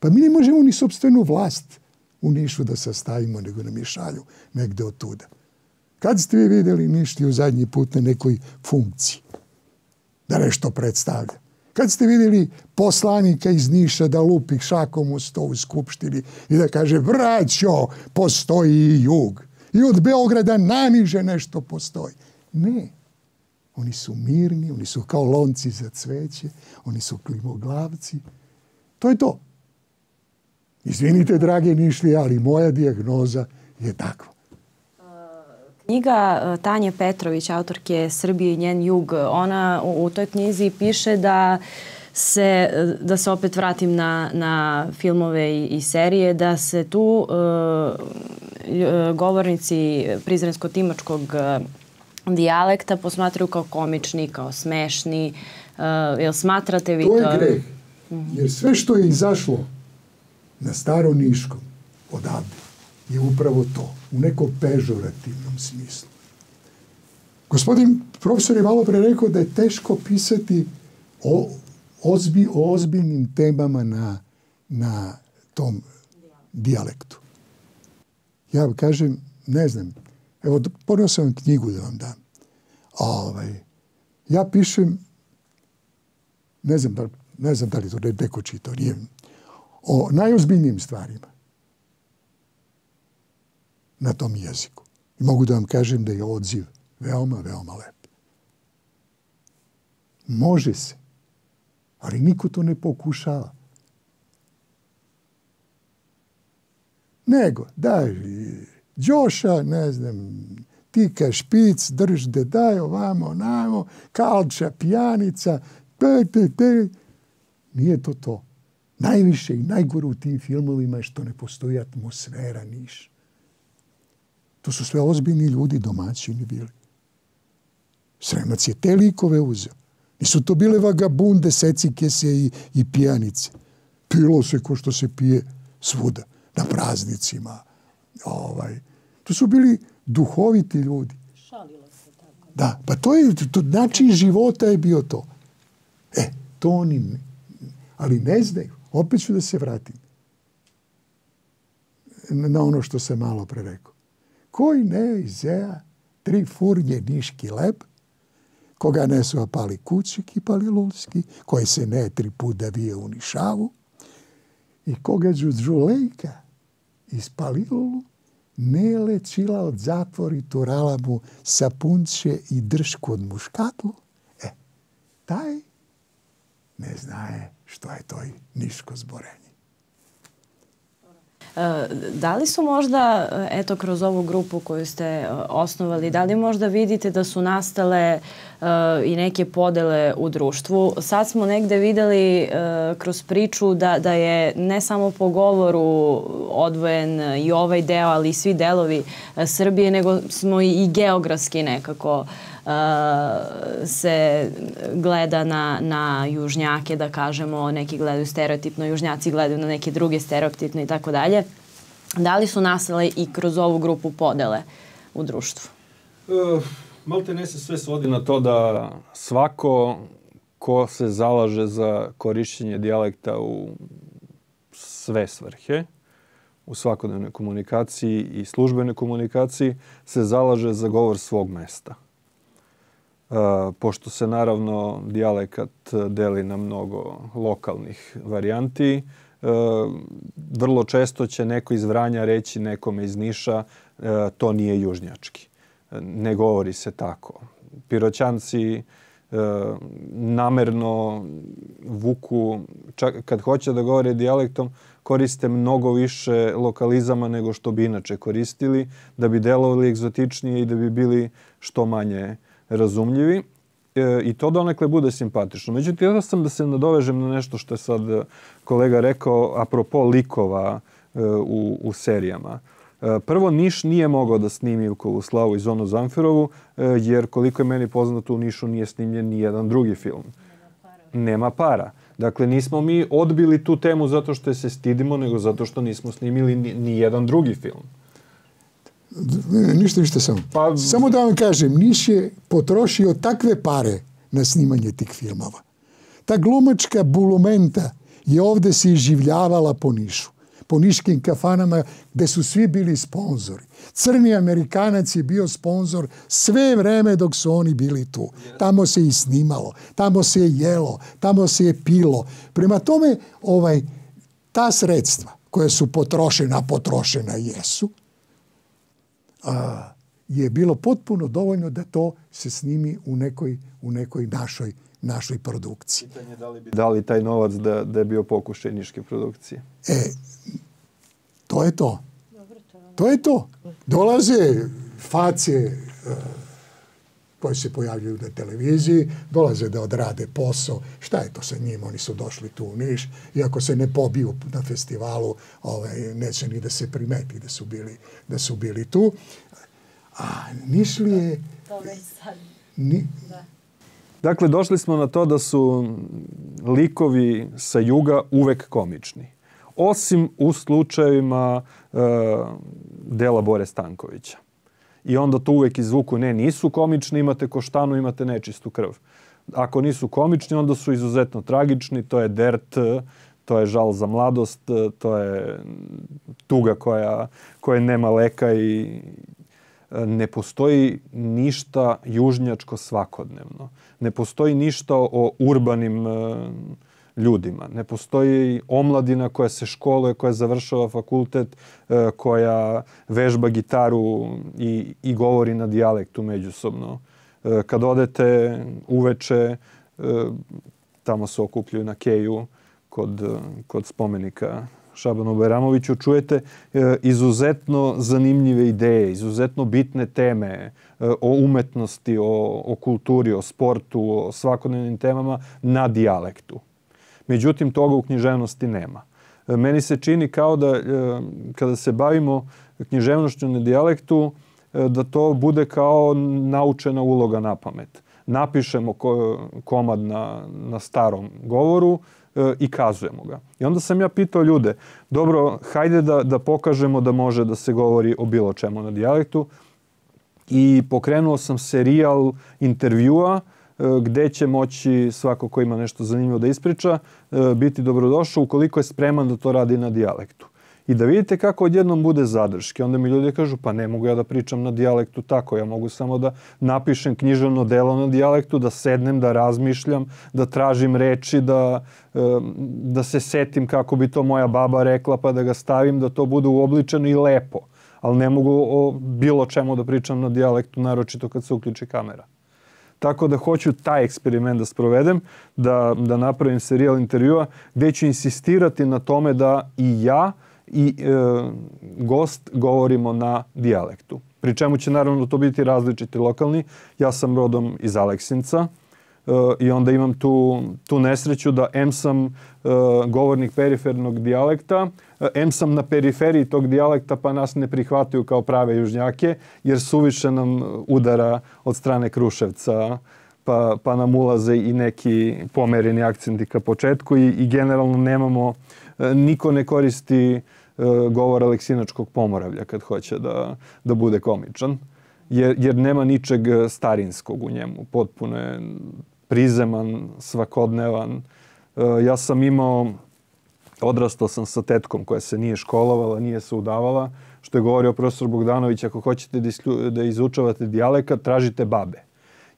Pa mi ne možemo ni sobstvenu vlast u Nišu da sastavimo, nego nam je šalju negde od tuda. Kad ste vi videli Ništi u zadnji put na nekoj funkciji? Da nešto predstavlja. Kad ste videli poslanika iz Niša da lupi šakom u sto u Skupštini i da kaže vraćo, postoji i jug. I od Beograda naniže nešto postoji. Ne. Oni su mirni, oni su kao lonci za cveće, oni su klimoglavci. To je to. Izvinite, drage Nišli, ali moja dijagnoza je takva. Knjiga e, Tanje Petrović, autorke Srbije i njen jug, ona u, toj knjizi piše da se, da se opet vratim na, na filmove i, i serije, da se tu uh, govornici prizrensko-timačkog dijalekta posmatraju kao komični, kao smešni. Uh, jel smatrate vi to? To je greh. Jer sve što je izašlo na staroniškom odavde je upravo to, u nekom pežorativnom smislu. Gospodin profesor je malo pre rekao da je teško pisati o, ozbi, o ozbiljnim temama na, na tom dijalektu. Ja vam kažem, ne znam, evo, ponio sam vam knjigu da vam dam. Ovaj, ja pišem ne znam da, ne znam da li to neko čitao, nije, o najozbiljnijim stvarima na tom jeziku. I mogu da vam kažem da je odziv veoma, veoma lep. Može se, ali niko to ne pokušava. Nego, daj Đoša, ne znam, tika špic, držde, daj ovamo, namo, kalča, pijanica, te, te, te. Nije to to. Najviše i najgore u tim filmovima je što ne postoji atmosfera niš. To su sve ozbiljni ljudi, domaćini bili. Sremac je te likove uzeo. Nisu to bile vagabunde, secikese i, i pijanice. Pilo se ko što se pije svuda, na praznicima. Ovaj. To su bili duhoviti ljudi. Šalilo se tako. Da, pa to je, to, način života je bio to. E, to oni, ali ne znaju. Opet ću da se vratim na ono što sam malo pre rekao. Koji ne izea tri furnje niški lep, koga ne su pali kućik pali lulski, koji se ne tri put da vije u nišavu, i koga džuđulejka ispali lulu, ne lečila od zatvori turala mu sapunče i držku od muškatlu, e, taj ne znaje što je to i niško zborenje. E, da li su možda, eto, kroz ovu grupu koju ste e, osnovali, da li možda vidite da su nastale uh, i neke podele u društvu? Sad smo negde videli uh, kroz priču da, da je ne samo po govoru odvojen i ovaj deo, ali i svi delovi uh, Srbije, nego smo i, i geografski nekako se gleda na, na južnjake, da kažemo, neki gledaju stereotipno, južnjaci gledaju na neke druge stereotipno i tako dalje. Da li su nastale i kroz ovu grupu podele u društvu? Uh, malte ne se sve svodi na to da svako ko se zalaže za korišćenje dijalekta u sve svrhe, u svakodnevnoj komunikaciji i službenoj komunikaciji, se zalaže za govor svog mesta pošto se naravno dijalekat deli na mnogo lokalnih varijanti, vrlo često će neko iz Vranja reći nekome iz Niša to nije južnjački. Ne govori se tako. Piroćanci namerno vuku, čak kad hoće da govore dijalektom, koriste mnogo više lokalizama nego što bi inače koristili, da bi delovali egzotičnije i da bi bili što manje razumljivi e, i to donekle bude simpatično. Međutim, ja sam da se nadovežem na nešto što je sad e, kolega rekao apropo likova e, u, u serijama. E, prvo, Niš nije mogao da snimi Ivkovu slavu i Zonu Zamfirovu, e, jer koliko je meni poznato u Nišu nije snimljen ni jedan drugi film. Nema para. Dakle, nismo mi odbili tu temu zato što se stidimo, nego zato što nismo snimili ni, ni jedan drugi film. Ništa, ništa samo. Pa... Samo da vam kažem, Niš je potrošio takve pare na snimanje tih filmova. Ta glumačka bulumenta je ovde se iživljavala po Nišu po niškim kafanama gde su svi bili sponzori. Crni Amerikanac je bio sponzor sve vreme dok su oni bili tu. Tamo se i snimalo, tamo se je jelo, tamo se je pilo. Prema tome, ovaj, ta sredstva koja su potrošena, potrošena jesu, a, je bilo potpuno dovoljno da to se snimi u nekoj, u nekoj našoj, našoj produkciji. Pitanje da li bi dali taj novac da, da je bio pokušaj niške produkcije? E, to je to. To je to. Dolaze face koji se pojavljuju na televiziji, dolaze da odrade posao. Šta je to sa njim? Oni su došli tu u Niš i ako se ne pobiju na festivalu, ovaj, neće ni da se primeti da su bili, da su bili tu. A Nišlije... Toga i sad. Ni, da. Dakle, došli smo na to da su likovi sa juga uvek komični. Osim u slučajevima e, dela Bore Stankovića i onda to uvek izvuku, ne, nisu komični, imate koštanu, imate nečistu krv. Ako nisu komični, onda su izuzetno tragični, to je dert, to je žal za mladost, to je tuga koja, koja nema leka i ne postoji ništa južnjačko svakodnevno. Ne postoji ništa o urbanim e, ljudima. Ne postoji omladina koja se školuje, koja završava fakultet, e, koja vežba gitaru i, i govori na dijalektu međusobno. E, kad odete uveče, tamo se okupljaju na Keju kod, kod spomenika Šabanu Bajramoviću čujete e, izuzetno zanimljive ideje, izuzetno bitne teme e, o umetnosti, o, o kulturi, o sportu, o svakodnevnim temama na dijalektu. Međutim, toga u književnosti nema. E, meni se čini kao da kada se bavimo književnošću na dijalektu, da to bude kao naučena uloga na pamet. Napišemo komad na, na starom govoru, i kazujemo ga. I onda sam ja pitao ljude, dobro, hajde da, da pokažemo da može da se govori o bilo čemu na dijalektu. I pokrenuo sam serijal intervjua e, gde će moći svako ko ima nešto zanimljivo da ispriča e, biti dobrodošao ukoliko je spreman da to radi na dijalektu i da vidite kako odjednom bude zadrške. Onda mi ljudi kažu, pa ne mogu ja da pričam na dijalektu tako, ja mogu samo da napišem književno delo na dijalektu, da sednem, da razmišljam, da tražim reči, da, da se setim kako bi to moja baba rekla, pa da ga stavim, da to bude uobličeno i lepo. Ali ne mogu o bilo čemu da pričam na dijalektu, naročito kad se uključi kamera. Tako da hoću taj eksperiment da sprovedem, da, da napravim serijal intervjua gde ću insistirati na tome da i ja, i e, gost govorimo na dijalektu. Pri čemu će naravno to biti različiti lokalni. Ja sam rodom iz Aleksinca e, i onda imam tu, tu nesreću da M sam e, govornik perifernog dijalekta, e, M sam na periferiji tog dijalekta pa nas ne prihvataju kao prave južnjake jer suviše nam udara od strane Kruševca pa, pa nam ulaze i neki pomereni akcenti ka početku i, i generalno nemamo, e, niko ne koristi govor Aleksinačkog pomoravlja kad hoće da, da bude komičan. Jer, jer nema ničeg starinskog u njemu. Potpuno je prizeman, svakodnevan. E, ja sam imao, odrastao sam sa tetkom koja se nije školovala, nije se udavala, što je govorio profesor Bogdanović, ako hoćete da, da izučavate dijalekat, tražite babe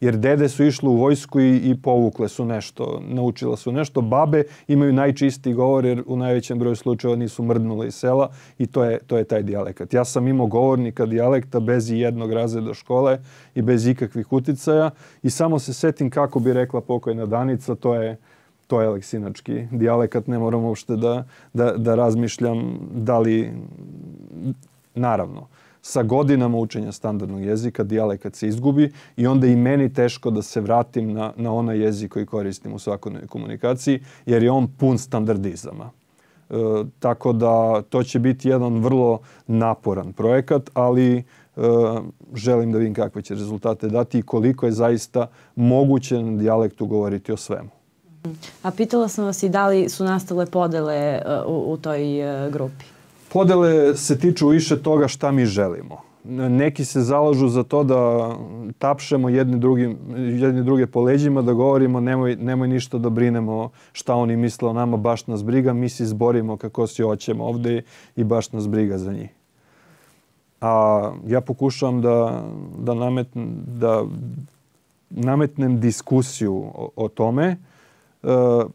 jer dede su išle u vojsku i, i povukle su nešto, naučila su nešto. Babe imaju najčistiji govor jer u najvećem broju slučajeva nisu mrdnule iz sela i to je, to je taj dijalekat. Ja sam imao govornika dijalekta bez i jednog razreda škole i bez ikakvih uticaja i samo se setim kako bi rekla pokojna Danica, to je to je aleksinački dijalekat, ne moram uopšte da, da, da razmišljam da li, naravno, sa godinama učenja standardnog jezika dijalekat se izgubi i onda i meni teško da se vratim na, na onaj jezik koji koristim u svakodnevnoj komunikaciji, jer je on pun standardizama. E, tako da to će biti jedan vrlo naporan projekat, ali e, želim da vidim kakve će rezultate dati i koliko je zaista moguće na dijalektu govoriti o svemu. A pitala sam vas i da li su nastale podele uh, u, u toj uh, grupi? Podele se tiču više toga šta mi želimo. Neki se zalažu za to da tapšemo jedni, drugi, jedni druge po leđima, da govorimo nemoj, nemoj ništa da brinemo šta oni misle o nama, baš nas briga, mi se izborimo kako si hoćemo ovde i baš nas briga za njih. A ja pokušavam da, da, namet, da nametnem diskusiju o, o tome, e,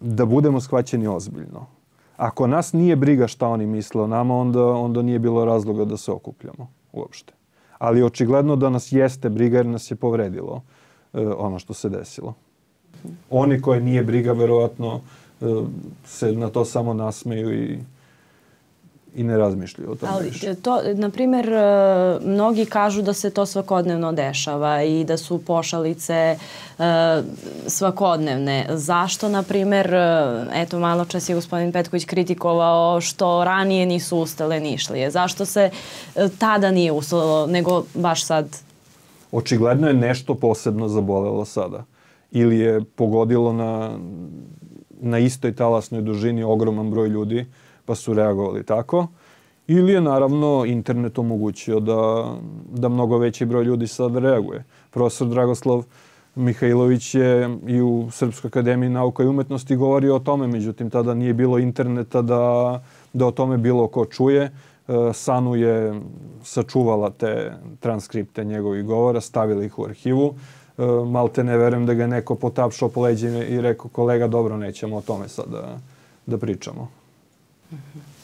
da budemo shvaćeni ozbiljno Ako nas nije briga šta oni misle o nama, onda, onda nije bilo razloga da se okupljamo uopšte. Ali očigledno da nas jeste briga jer nas je povredilo e, ono što se desilo. Oni koje nije briga, verovatno e, se na to samo nasmeju i i ne razmišljaju o tome Ali, više. To, na primjer, e, mnogi kažu da se to svakodnevno dešava i da su pošalice uh, svakodnevne. Zašto, na primjer, e, eto, malo čas je gospodin Petković kritikovao što ranije nisu ustale nišlije. Zašto se tada nije ustalo, nego baš sad? Očigledno je nešto posebno zabolelo sada. Ili je pogodilo na, na istoj talasnoj dužini ogroman broj ljudi uh, pa su reagovali tako. Ili je naravno internet omogućio da, da mnogo veći broj ljudi sad reaguje. Profesor Dragoslav Mihajlović je i u Srpskoj akademiji nauka i umetnosti govorio o tome, međutim tada nije bilo interneta da, da o tome bilo ko čuje. Sanu je sačuvala te transkripte njegovih govora, stavila ih u arhivu. E, malte ne verujem da ga neko potapšao po leđima i rekao kolega dobro nećemo o tome sad da, da pričamo. -hmm.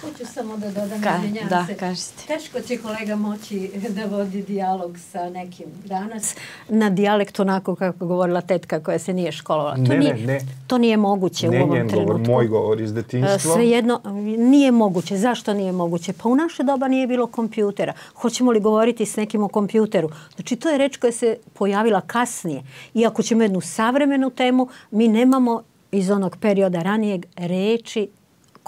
Hoću samo da dodam, Ka, da, se. kažete. Teško će kolega moći da vodi dijalog sa nekim danas na dijalekt onako kako govorila tetka koja se nije školovala. To, ne, nije, ne, ne. to nije moguće ne u ovom trenutku. govor, moj govor iz detinjstva. Svejedno, nije moguće. Zašto nije moguće? Pa u naše doba nije bilo kompjutera. Hoćemo li govoriti s nekim o kompjuteru? Znači, to je reč koja se pojavila kasnije. Iako ćemo jednu savremenu temu, mi nemamo iz onog perioda ranijeg reči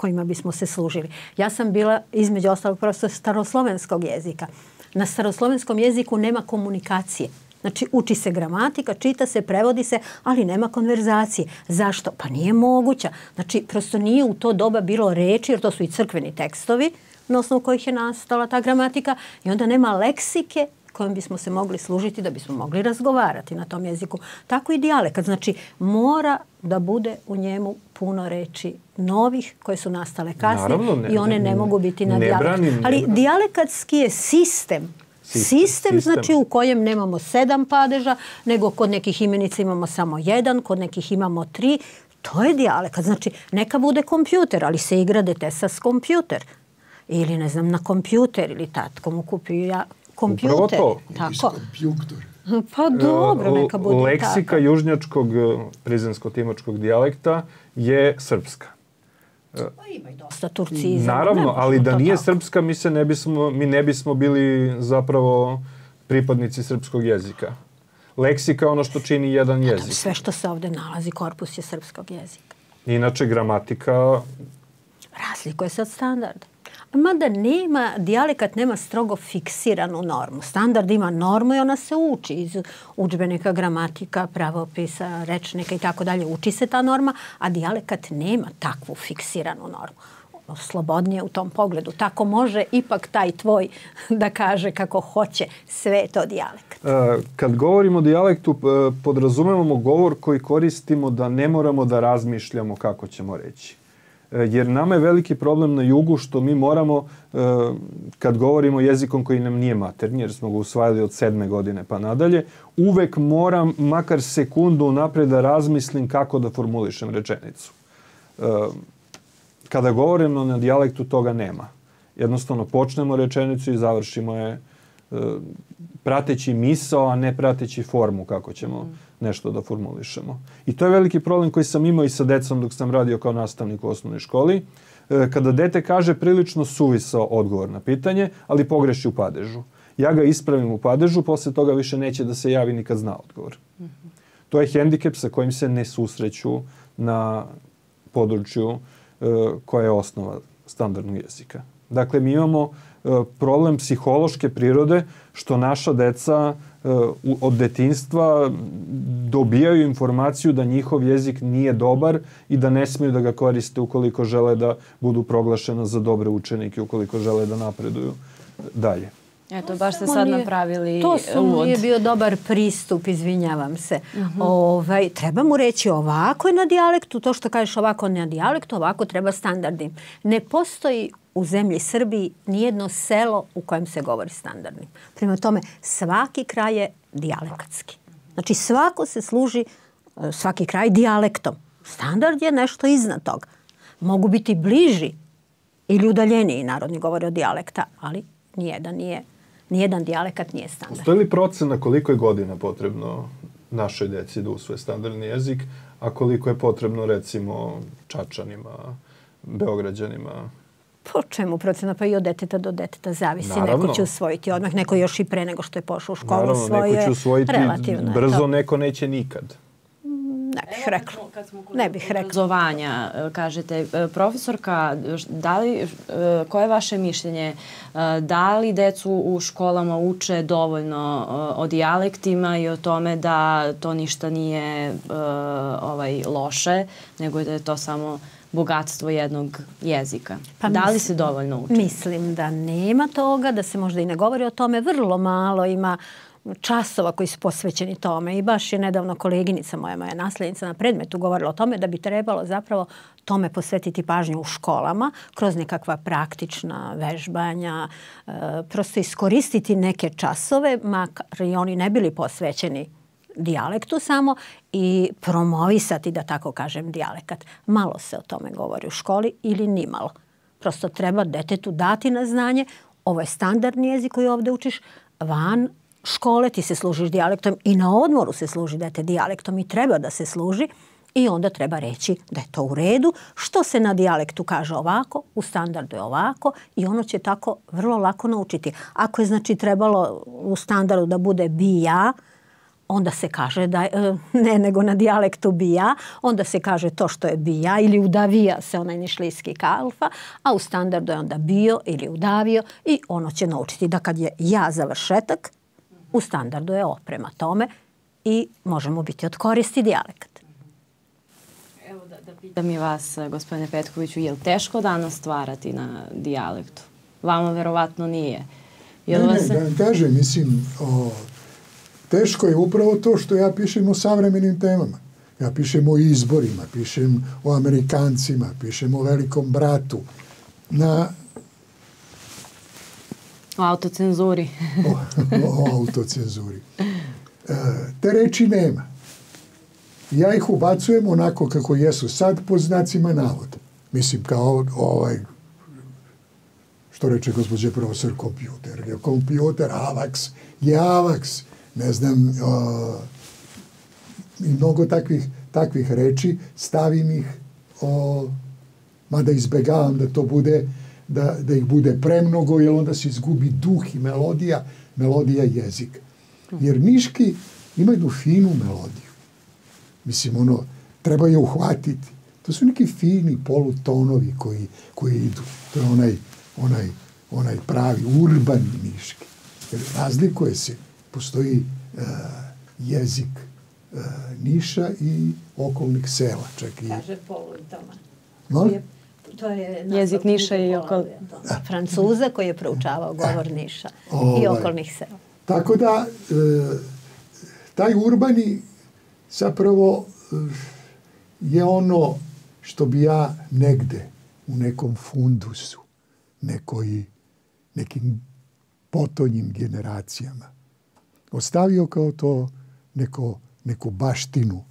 kojima bismo se služili. Ja sam bila između ostalog profesor staroslovenskog jezika. Na staroslovenskom jeziku nema komunikacije. Znači, uči se gramatika, čita se, prevodi se, ali nema konverzacije. Zašto? Pa nije moguća. Znači, prosto nije u to doba bilo reči, jer to su i crkveni tekstovi na osnovu kojih je nastala ta gramatika i onda nema leksike kojom bismo se mogli služiti da bismo mogli razgovarati na tom jeziku. Tako i dijalekat. Znači, mora da bude u njemu puno reči novih koje su nastale kasnije Naravno, ne, i one ne, ne mogu biti na dijalekat. Ali dijalekatski je sistem Sistem, sistem, znači u kojem nemamo sedam padeža, nego kod nekih imenica imamo samo jedan, kod nekih imamo tri. To je dijalekat. Znači, neka bude kompjuter, ali se igra detesa s kompjuter. Ili, ne znam, na kompjuter ili tatko mu kupi ja kompjuter. Upravo to. Tako. Kompjuter. Pa dobro, neka bude Leksika tako. južnjačkog prizemsko-timočkog dijalekta je srpska. Pa ima i dosta turcizama. Naravno, ali da nije tako. srpska, mi, se ne bismo, mi ne bismo bili zapravo pripadnici srpskog jezika. Leksika je ono što čini jedan jezik. Sve što se ovde nalazi, korpus je srpskog jezika. Inače, gramatika... Razlikuje se od standarda. Mada nema, dijalekat nema strogo fiksiranu normu. Standard ima normu i ona se uči iz učbenika, gramatika, pravopisa, rečnika i tako dalje. Uči se ta norma, a dijalekat nema takvu fiksiranu normu slobodnije u tom pogledu. Tako može ipak taj tvoj da kaže kako hoće sve to dijalekt. E, kad govorimo o dijalektu, podrazumevamo govor koji koristimo da ne moramo da razmišljamo kako ćemo reći jer nama je veliki problem na jugu što mi moramo, e, kad govorimo jezikom koji nam nije maternji, jer smo ga usvajali od sedme godine pa nadalje, uvek moram makar sekundu napred da razmislim kako da formulišem rečenicu. E, kada govorimo na dijalektu, toga nema. Jednostavno, počnemo rečenicu i završimo je e, prateći misao, a ne prateći formu kako ćemo mm nešto da formulišemo. I to je veliki problem koji sam imao i sa decom dok sam radio kao nastavnik u osnovnoj školi. E, kada dete kaže prilično suvisao odgovor na pitanje, ali pogreši u padežu. Ja ga ispravim u padežu, posle toga više neće da se javi nikad zna odgovor. To je hendikep sa kojim se ne susreću na području e, koja je osnova standardnog jezika. Dakle, mi imamo e, problem psihološke prirode što naša deca od detinstva dobijaju informaciju da njihov jezik nije dobar i da ne smiju da ga koriste ukoliko žele da budu proglašena za dobre učenike, ukoliko žele da napreduju dalje. Eto, baš ste sad napravili To samo nije bio dobar pristup, izvinjavam se. Uh -huh. ovaj, treba mu reći ovako je na dijalektu, to što kažeš ovako na dijalektu, ovako treba standardnim. Ne postoji u zemlji Srbiji nijedno selo u kojem se govori standardnim. Prema tome, svaki kraj je dijalekatski. Znači, svako se služi, e, svaki kraj dijalektom. Standard je nešto iznad toga. Mogu biti bliži ili udaljeniji narodni govori od dijalekta, ali nijedan nije nijedan dijalekat nije standard. Postoji li procena koliko je godina potrebno našoj deci da usvoje standardni jezik, a koliko je potrebno recimo Čačanima, Beograđanima, Po čemu procena? Pa i od deteta do deteta zavisi. Naravno. Neko će usvojiti odmah, neko još i pre nego što je pošao u školu Naravno, svoje. neko će usvojiti relativno brzo, to. neko neće nikad. Ne bih rekla. Ne bih rekla. Obrazovanja, e, kažete, e, profesorka, da li, e, koje je vaše mišljenje? Da li decu u školama uče dovoljno o dijalektima i o tome da to ništa nije ovaj loše, nego da je to samo bogatstvo jednog jezika. Pa da li se dovoljno uči? Mislim da nema toga, da se možda i ne govori o tome. Vrlo malo ima časova koji su posvećeni tome i baš je nedavno koleginica moja, moja naslednica na predmetu govorila o tome da bi trebalo zapravo tome posvetiti pažnju u školama kroz nekakva praktična vežbanja, e, prosto iskoristiti neke časove, makar i oni ne bili posvećeni dijalektu samo i promovisati, da tako kažem, dijalekat. Malo se o tome govori u školi ili ni malo. Prosto treba detetu dati na znanje, ovo je standardni jezik koji ovde učiš, van škole ti se služiš dijalektom i na odmoru se služi dete dijalektom i treba da se služi i onda treba reći da je to u redu, što se na dijalektu kaže ovako, u standardu je ovako i ono će tako vrlo lako naučiti. Ako je znači trebalo u standardu da bude bi ja, onda se kaže da e, ne nego na dijalektu bija, onda se kaže to što je bija ili udavija se onaj nišlijski kalfa, a u standardu je onda bio ili udavio i ono će naučiti da kad je ja završetak, u standardu je oprema tome i možemo biti od koristi dijalekt. Evo da, da pitam i vas, gospodine Petkoviću, je li teško danas stvarati na dijalektu? Vama verovatno nije. Jel ne, vas... ne, da kažem, mislim, o, teško je upravo to što ja pišem o savremenim temama. Ja pišem o izborima, pišem o Amerikancima, pišem o velikom bratu. Na O autocenzuri. o, o autocenzuri. E, te reči nema. Ja ih ubacujem onako kako jesu sad po znacima navoda. Mislim, kao ovaj, što reče gospođe profesor, kompjuter. Kompjuter, AVAX, je AVAX ne znam, o, i mnogo takvih, takvih reči, stavim ih, o, mada izbegavam da to bude, da, da ih bude premnogo, jer onda se izgubi duh i melodija, melodija jezika. Jer niški ima jednu finu melodiju. Mislim, ono, treba je uhvatiti. To su neki fini polutonovi koji, koji idu. To je onaj, onaj, onaj pravi urbani niški. Jer razlikuje se postoji uh, jezik uh, Niša i okolnih sela. Čak i... Kaže Toma. No? To je jezik Niša i okol... Francuza koji je proučavao govor e, Niša ovaj. i okolnih sela. Tako da, uh, taj urbani zapravo je ono što bi ja negde u nekom fundusu, nekoj, nekim potonjim generacijama ostavio kao to neko, neku baštinu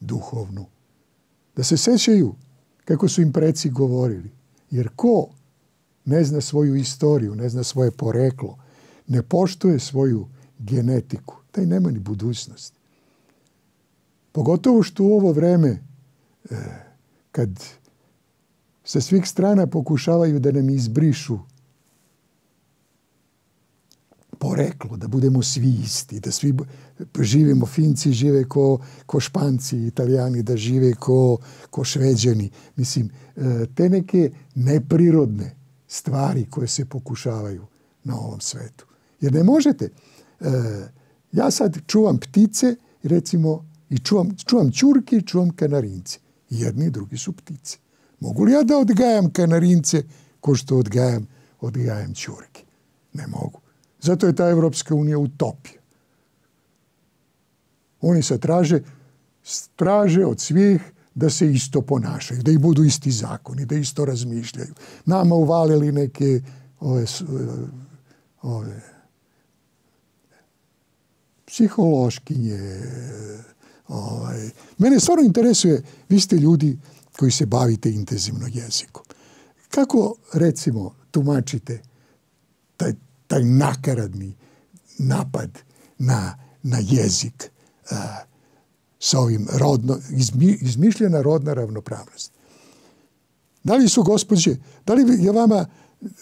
duhovnu. Da se sećaju kako su im preci govorili. Jer ko ne zna svoju istoriju, ne zna svoje poreklo, ne poštuje svoju genetiku, taj nema ni budućnost. Pogotovo što u ovo vreme, e, kad sa svih strana pokušavaju da nam izbrišu poreklo, da budemo svi isti, da svi živimo, Finci žive ko, ko Španci, Italijani da žive ko, ko Šveđani. Mislim, e, te neke neprirodne stvari koje se pokušavaju na ovom svetu. Jer ne možete, e, ja sad čuvam ptice, recimo, i čuvam, čuvam čurke i čuvam kanarince. Jedni i drugi su ptice. Mogu li ja da odgajam kanarince ko što odgajam, odgajam čurke? Ne mogu. Zato je ta Evropska unija utopija. Oni se traže, traže od svih da se isto ponašaju, da ih budu isti zakoni, da isto razmišljaju. Nama uvalili neke ove, ove psihološkinje. Ovaj. Mene stvarno interesuje, vi ste ljudi koji se bavite intenzivno jezikom. Kako, recimo, tumačite taj nakaradni napad na, na jezik uh, sa ovim rodno, izmi, izmišljena rodna ravnopravnost. Da li su gospođe, da li je vama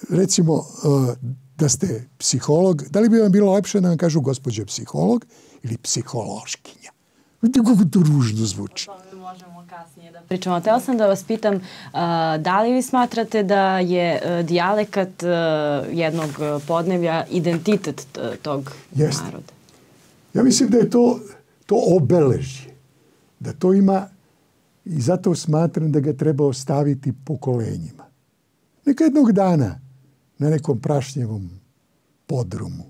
recimo uh, da ste psiholog, da li bi vam bilo lepše da vam kažu gospođe psiholog ili psihološkinja? Vidite kako to ružno zvuči. možemo kasnije da pričamo. Tela sam da vas pitam, da li vi smatrate da je uh, dijalekat uh, jednog podnevlja identitet tog Jeste. naroda? Ja mislim da je to, to obeležje. Da to ima i zato smatram da ga treba ostaviti pokolenjima. Neka jednog dana na nekom prašnjevom podrumu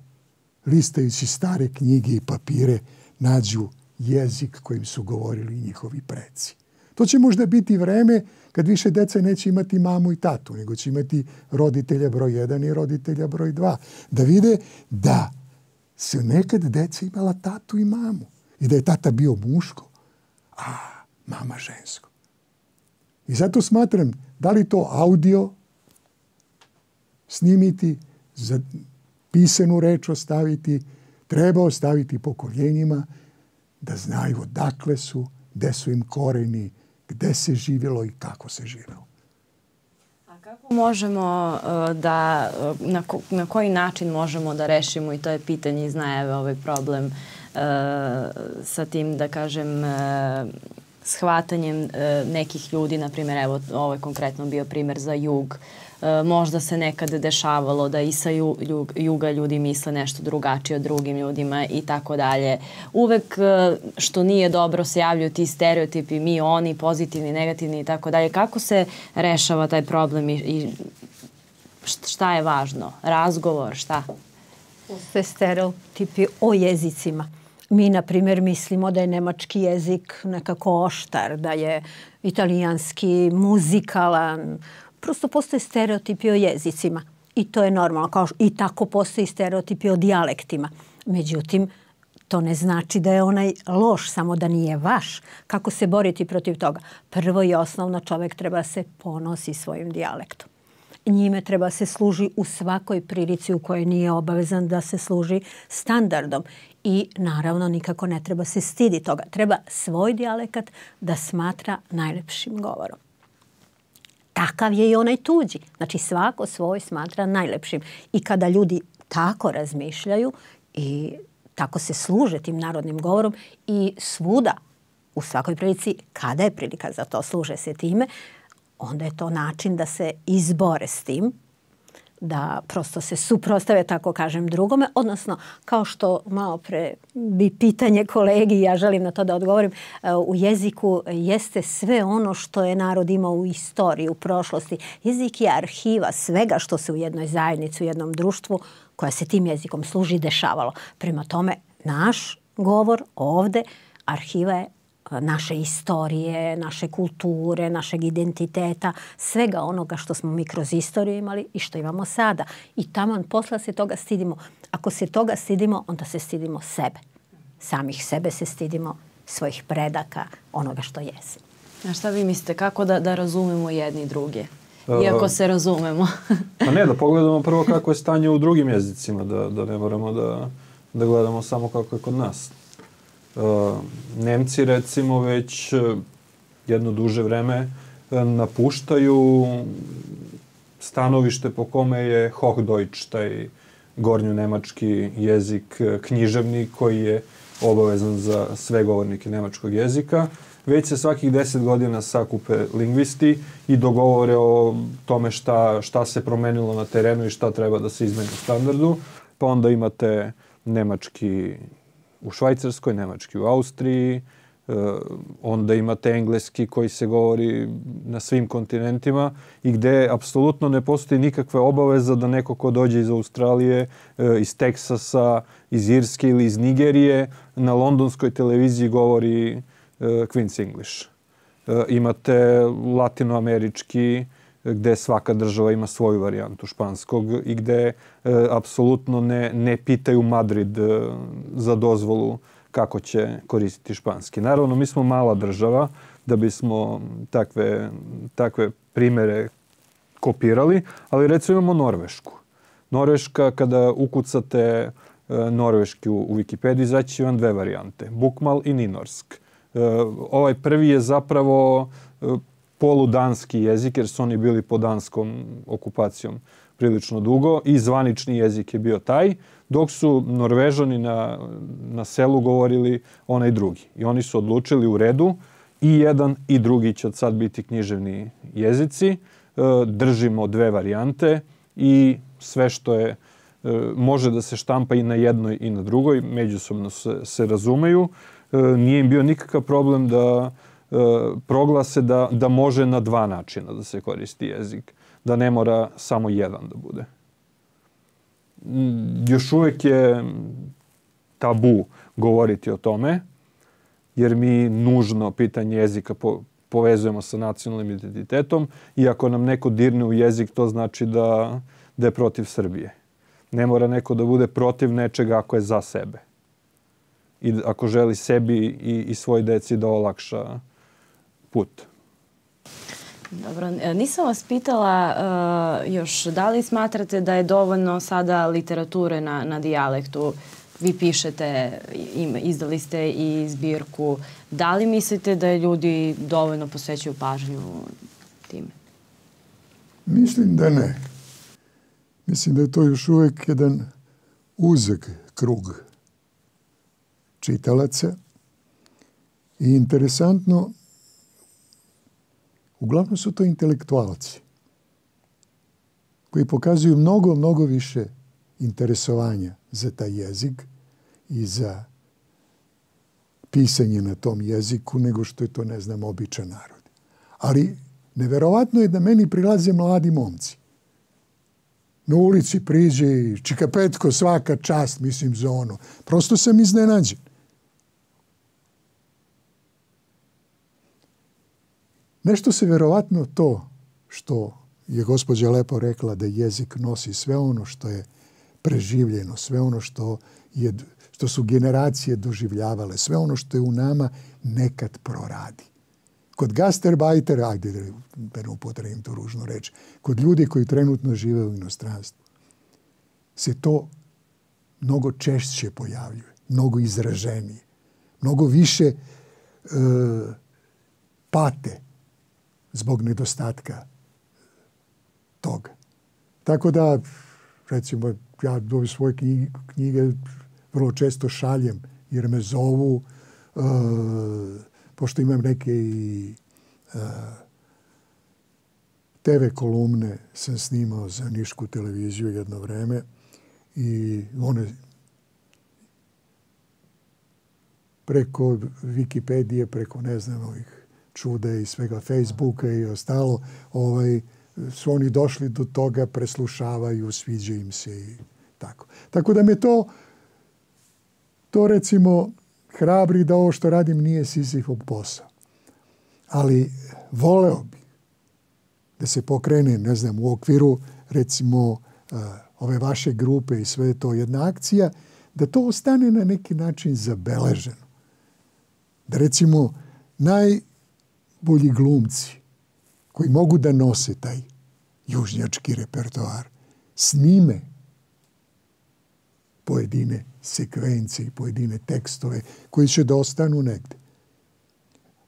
listajući stare knjige i papire, nađu jezik kojim su govorili njihovi preci. To će možda biti vreme kad više deca neće imati mamu i tatu, nego će imati roditelja broj 1 i roditelja broj 2. Da vide da su nekad deca imala tatu i mamu i da je tata bio muško, a mama žensko. I zato smatram, da li to audio snimiti, za pisanu reč ostaviti, treba ostaviti pokoljenjima da znaju odakle su, gde su im koreni, gde se živjelo i kako se živjelo. A kako možemo uh, da, uh, na, ko, na koji način možemo da rešimo i to je pitanje iz najave ovaj problem uh, sa tim da kažem shvatanjem nekih ljudi, na primjer, evo ovo je konkretno bio primjer za jug, E, možda se nekad dešavalo da i sa juga ljudi misle nešto drugačije od drugim ljudima i tako dalje. Uvek e, što nije dobro se javljaju ti stereotipi, mi, oni, pozitivni, negativni i tako dalje. Kako se rešava taj problem i, i šta je važno? Razgovor, šta? Sve stereotipi o jezicima. Mi, na primjer, mislimo da je nemački jezik nekako oštar, da je italijanski muzikalan, prosto postoje stereotipi o jezicima i to je normalno, kao i tako postoje stereotipi o dijalektima. Međutim, to ne znači da je onaj loš, samo da nije vaš. Kako se boriti protiv toga? Prvo i osnovno čovek treba se ponosi svojim dijalektom. Njime treba se služi u svakoj prilici u kojoj nije obavezan da se služi standardom. I naravno nikako ne treba se stidi toga. Treba svoj dijalekat da smatra najlepšim govorom takav je i onaj tuđi. Znači svako svoj smatra najlepšim. I kada ljudi tako razmišljaju i tako se služe tim narodnim govorom i svuda u svakoj prilici, kada je prilika za to, služe se time, onda je to način da se izbore s tim da prosto se suprostave, tako kažem, drugome, odnosno kao što malo pre bi pitanje kolegi, ja želim na to da odgovorim, e, u jeziku jeste sve ono što je narod imao u istoriji, u prošlosti. Jezik je arhiva svega što se u jednoj zajednici, u jednom društvu koja se tim jezikom služi dešavalo. Prema tome, naš govor ovde arhiva je naše istorije, naše kulture, našeg identiteta, svega onoga što smo mi kroz istoriju imali i što imamo sada. I tamo posla se toga stidimo. Ako se toga stidimo, onda se stidimo sebe. Samih sebe se stidimo, svojih predaka, onoga što jesmo. A šta vi mislite, kako da, da razumemo jedni druge? Iako se razumemo. pa ne, da pogledamo prvo kako je stanje u drugim jezicima, da, da ne moramo da, da gledamo samo kako je kod nas. Uh, Nemci recimo već uh, jedno duže vreme uh, napuštaju stanovište po kome je Hochdeutsch, taj gornjo-nemački jezik književni koji je obavezan za sve govornike nemačkog jezika. Već se svakih deset godina sakupe lingvisti i dogovore o tome šta, šta se promenilo na terenu i šta treba da se izmeni u standardu. Pa onda imate nemački u Švajcarskoj, nemački u Austriji, e, onda imate engleski koji se govori na svim kontinentima i gde apsolutno ne postoji nikakva obaveza da neko ko dođe iz Australije, e, iz Teksasa, iz Irske ili iz Nigerije na londonskoj televiziji govori e, Queen's English. Imate latinoamerički gde svaka država ima svoju varijantu španskog i gde e, apsolutno ne, ne pitaju Madrid e, za dozvolu kako će koristiti španski. Naravno, mi smo mala država da bismo takve, takve primere kopirali, ali recimo imamo Norvešku. Norveška, kada ukucate e, norveški u, u Wikipediji, zaći vam dve varijante. Bukmal i Ninorsk. E, ovaj prvi je zapravo e, poludanski jezik, jer su oni bili pod danskom okupacijom prilično dugo i zvanični jezik je bio taj, dok su Norvežani na, na selu govorili onaj drugi. I oni su odlučili u redu i jedan i drugi će od sad biti književni jezici. E, držimo dve varijante i sve što je e, može da se štampa i na jednoj i na drugoj, međusobno se, se razumeju. E, nije im bio nikakav problem da proglase da, da može na dva načina da se koristi jezik. Da ne mora samo jedan da bude. još uvek je tabu govoriti o tome, jer mi nužno pitanje jezika po, povezujemo sa nacionalnim identitetom i ako nam neko dirne u jezik, to znači da, da je protiv Srbije. Ne mora neko da bude protiv nečega ako je za sebe. I ako želi sebi i, i svoj deci da olakša put. Dobro, e, nisam vas pitala uh, još da li smatrate da je dovoljno sada literature na, na dijalektu? Vi pišete, im, izdali ste i zbirku. Da li mislite da je ljudi dovoljno posvećuju pažnju time? Mislim da ne. Mislim da je to još uvek jedan uzak krug čitalaca i interesantno Uglavnom su to intelektualci koji pokazuju mnogo, mnogo više interesovanja za taj jezik i za pisanje na tom jeziku nego što je to, ne znam, običan narod. Ali neverovatno je da meni prilaze mladi momci. Na ulici priđe i čika petko svaka čast, mislim, za ono. Prosto sam iznenađen. Nešto se verovatno to što je gospođa lepo rekla da jezik nosi sve ono što je preživljeno, sve ono što, je, što su generacije doživljavale, sve ono što je u nama nekad proradi. Kod gasterbajtera, ajde da ne upotrebim tu ružnu reč, kod ljudi koji trenutno žive u inostranstvu, se to mnogo češće pojavljuje, mnogo izraženije, mnogo više e, pate zbog nedostatka toga. Tako da, recimo, ja do svoje knjige vrlo često šaljem, jer me zovu, uh, pošto imam neke i uh, TV kolumne sam snimao za Nišku televiziju jedno vreme i one preko Wikipedije, preko ne znam ovih čude i svega Facebooka i ostalo, ovaj, su oni došli do toga, preslušavaju, sviđa im se i tako. Tako da me to, to recimo hrabri da ovo što radim nije Sizifov posao. Ali voleo bi da se pokrene, ne znam, u okviru recimo uh, ove vaše grupe i sve to jedna akcija, da to ostane na neki način zabeleženo. Da recimo naj bolji glumci koji mogu da nose taj južnjački repertoar, snime pojedine sekvence i pojedine tekstove koji će da ostanu negde.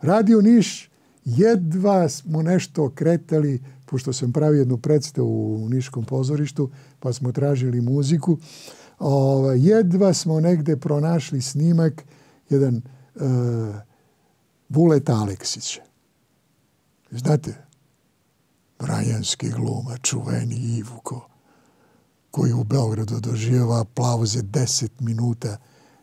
Radio Niš jedva smo nešto okretali, pošto sam pravio jednu predstavu u Niškom pozorištu, pa smo tražili muziku, o, jedva smo negde pronašli snimak, jedan uh, Vuleta Aleksića. Znate, Brajanski gluma, čuveni Ivuko, koji u Beogradu doživava aplauze 10 minuta,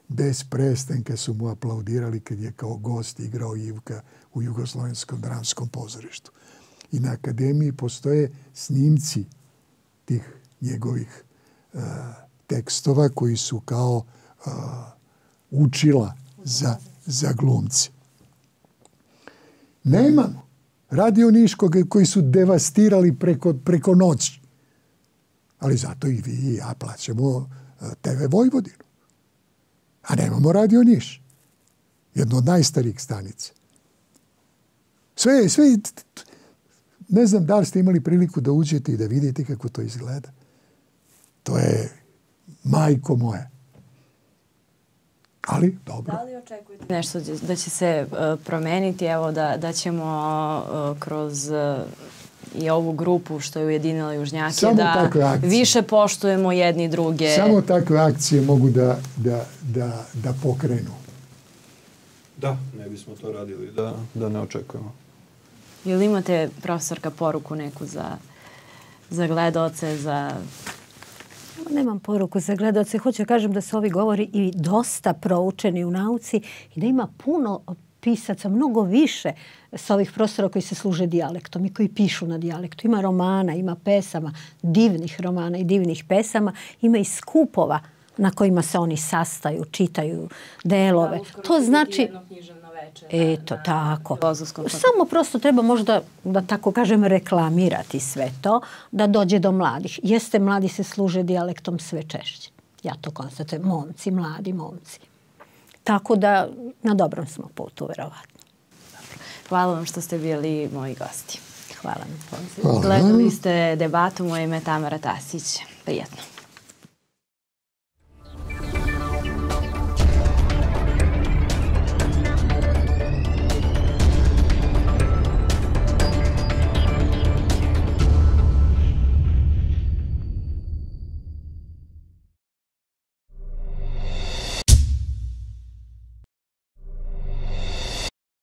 bez prestanka su mu aplaudirali kad je kao gost igrao Ivka u Jugoslovenskom dramskom pozorištu. I na akademiji postoje snimci tih njegovih uh, tekstova koji su kao uh, učila za, za glumci. Nemamo Radio Niškog koji su devastirali preko, preko noći. Ali zato i vi i ja plaćamo e, TV Vojvodinu. A nemamo Radio Niš. Jedno od najstarijih stanica. Sve, sve, ne znam da li ste imali priliku da uđete i da vidite kako to izgleda. To je majko moja. Ali, dobro. Da li očekujete nešto da će se uh, promeniti, evo da, da ćemo uh, kroz uh, i ovu grupu što je ujedinila Južnjake Samo da više poštujemo jedni druge. Samo takve akcije mogu da, da, da, da pokrenu. Da, ne bismo to radili da, da ne očekujemo. Ili imate, profesorka, poruku neku za, za gledoce, za Nemam poruku za gledalce. Hoću da kažem da su ovi govori i dosta proučeni u nauci i da ima puno pisaca, mnogo više sa ovih prostora koji se služe dijalektom i koji pišu na dijalektu. Ima romana, ima pesama, divnih romana i divnih pesama, ima i skupova na kojima se oni sastaju, čitaju delove. Da, to znači... Jedno književno večer. Eto, na, tako. Samo prosto treba možda, da tako kažem, reklamirati sve to, da dođe do mladih. Jeste, mladi se služe dijalektom sve češće. Ja to konstatujem. Momci, mladi momci. Tako da na dobrom smo putu, verovatno. Hvala vam što ste bili moji gosti. Hvala na pozivu. Hvala. Gledali ste debatu, moje ime je Tamara Tasić. Prijetno.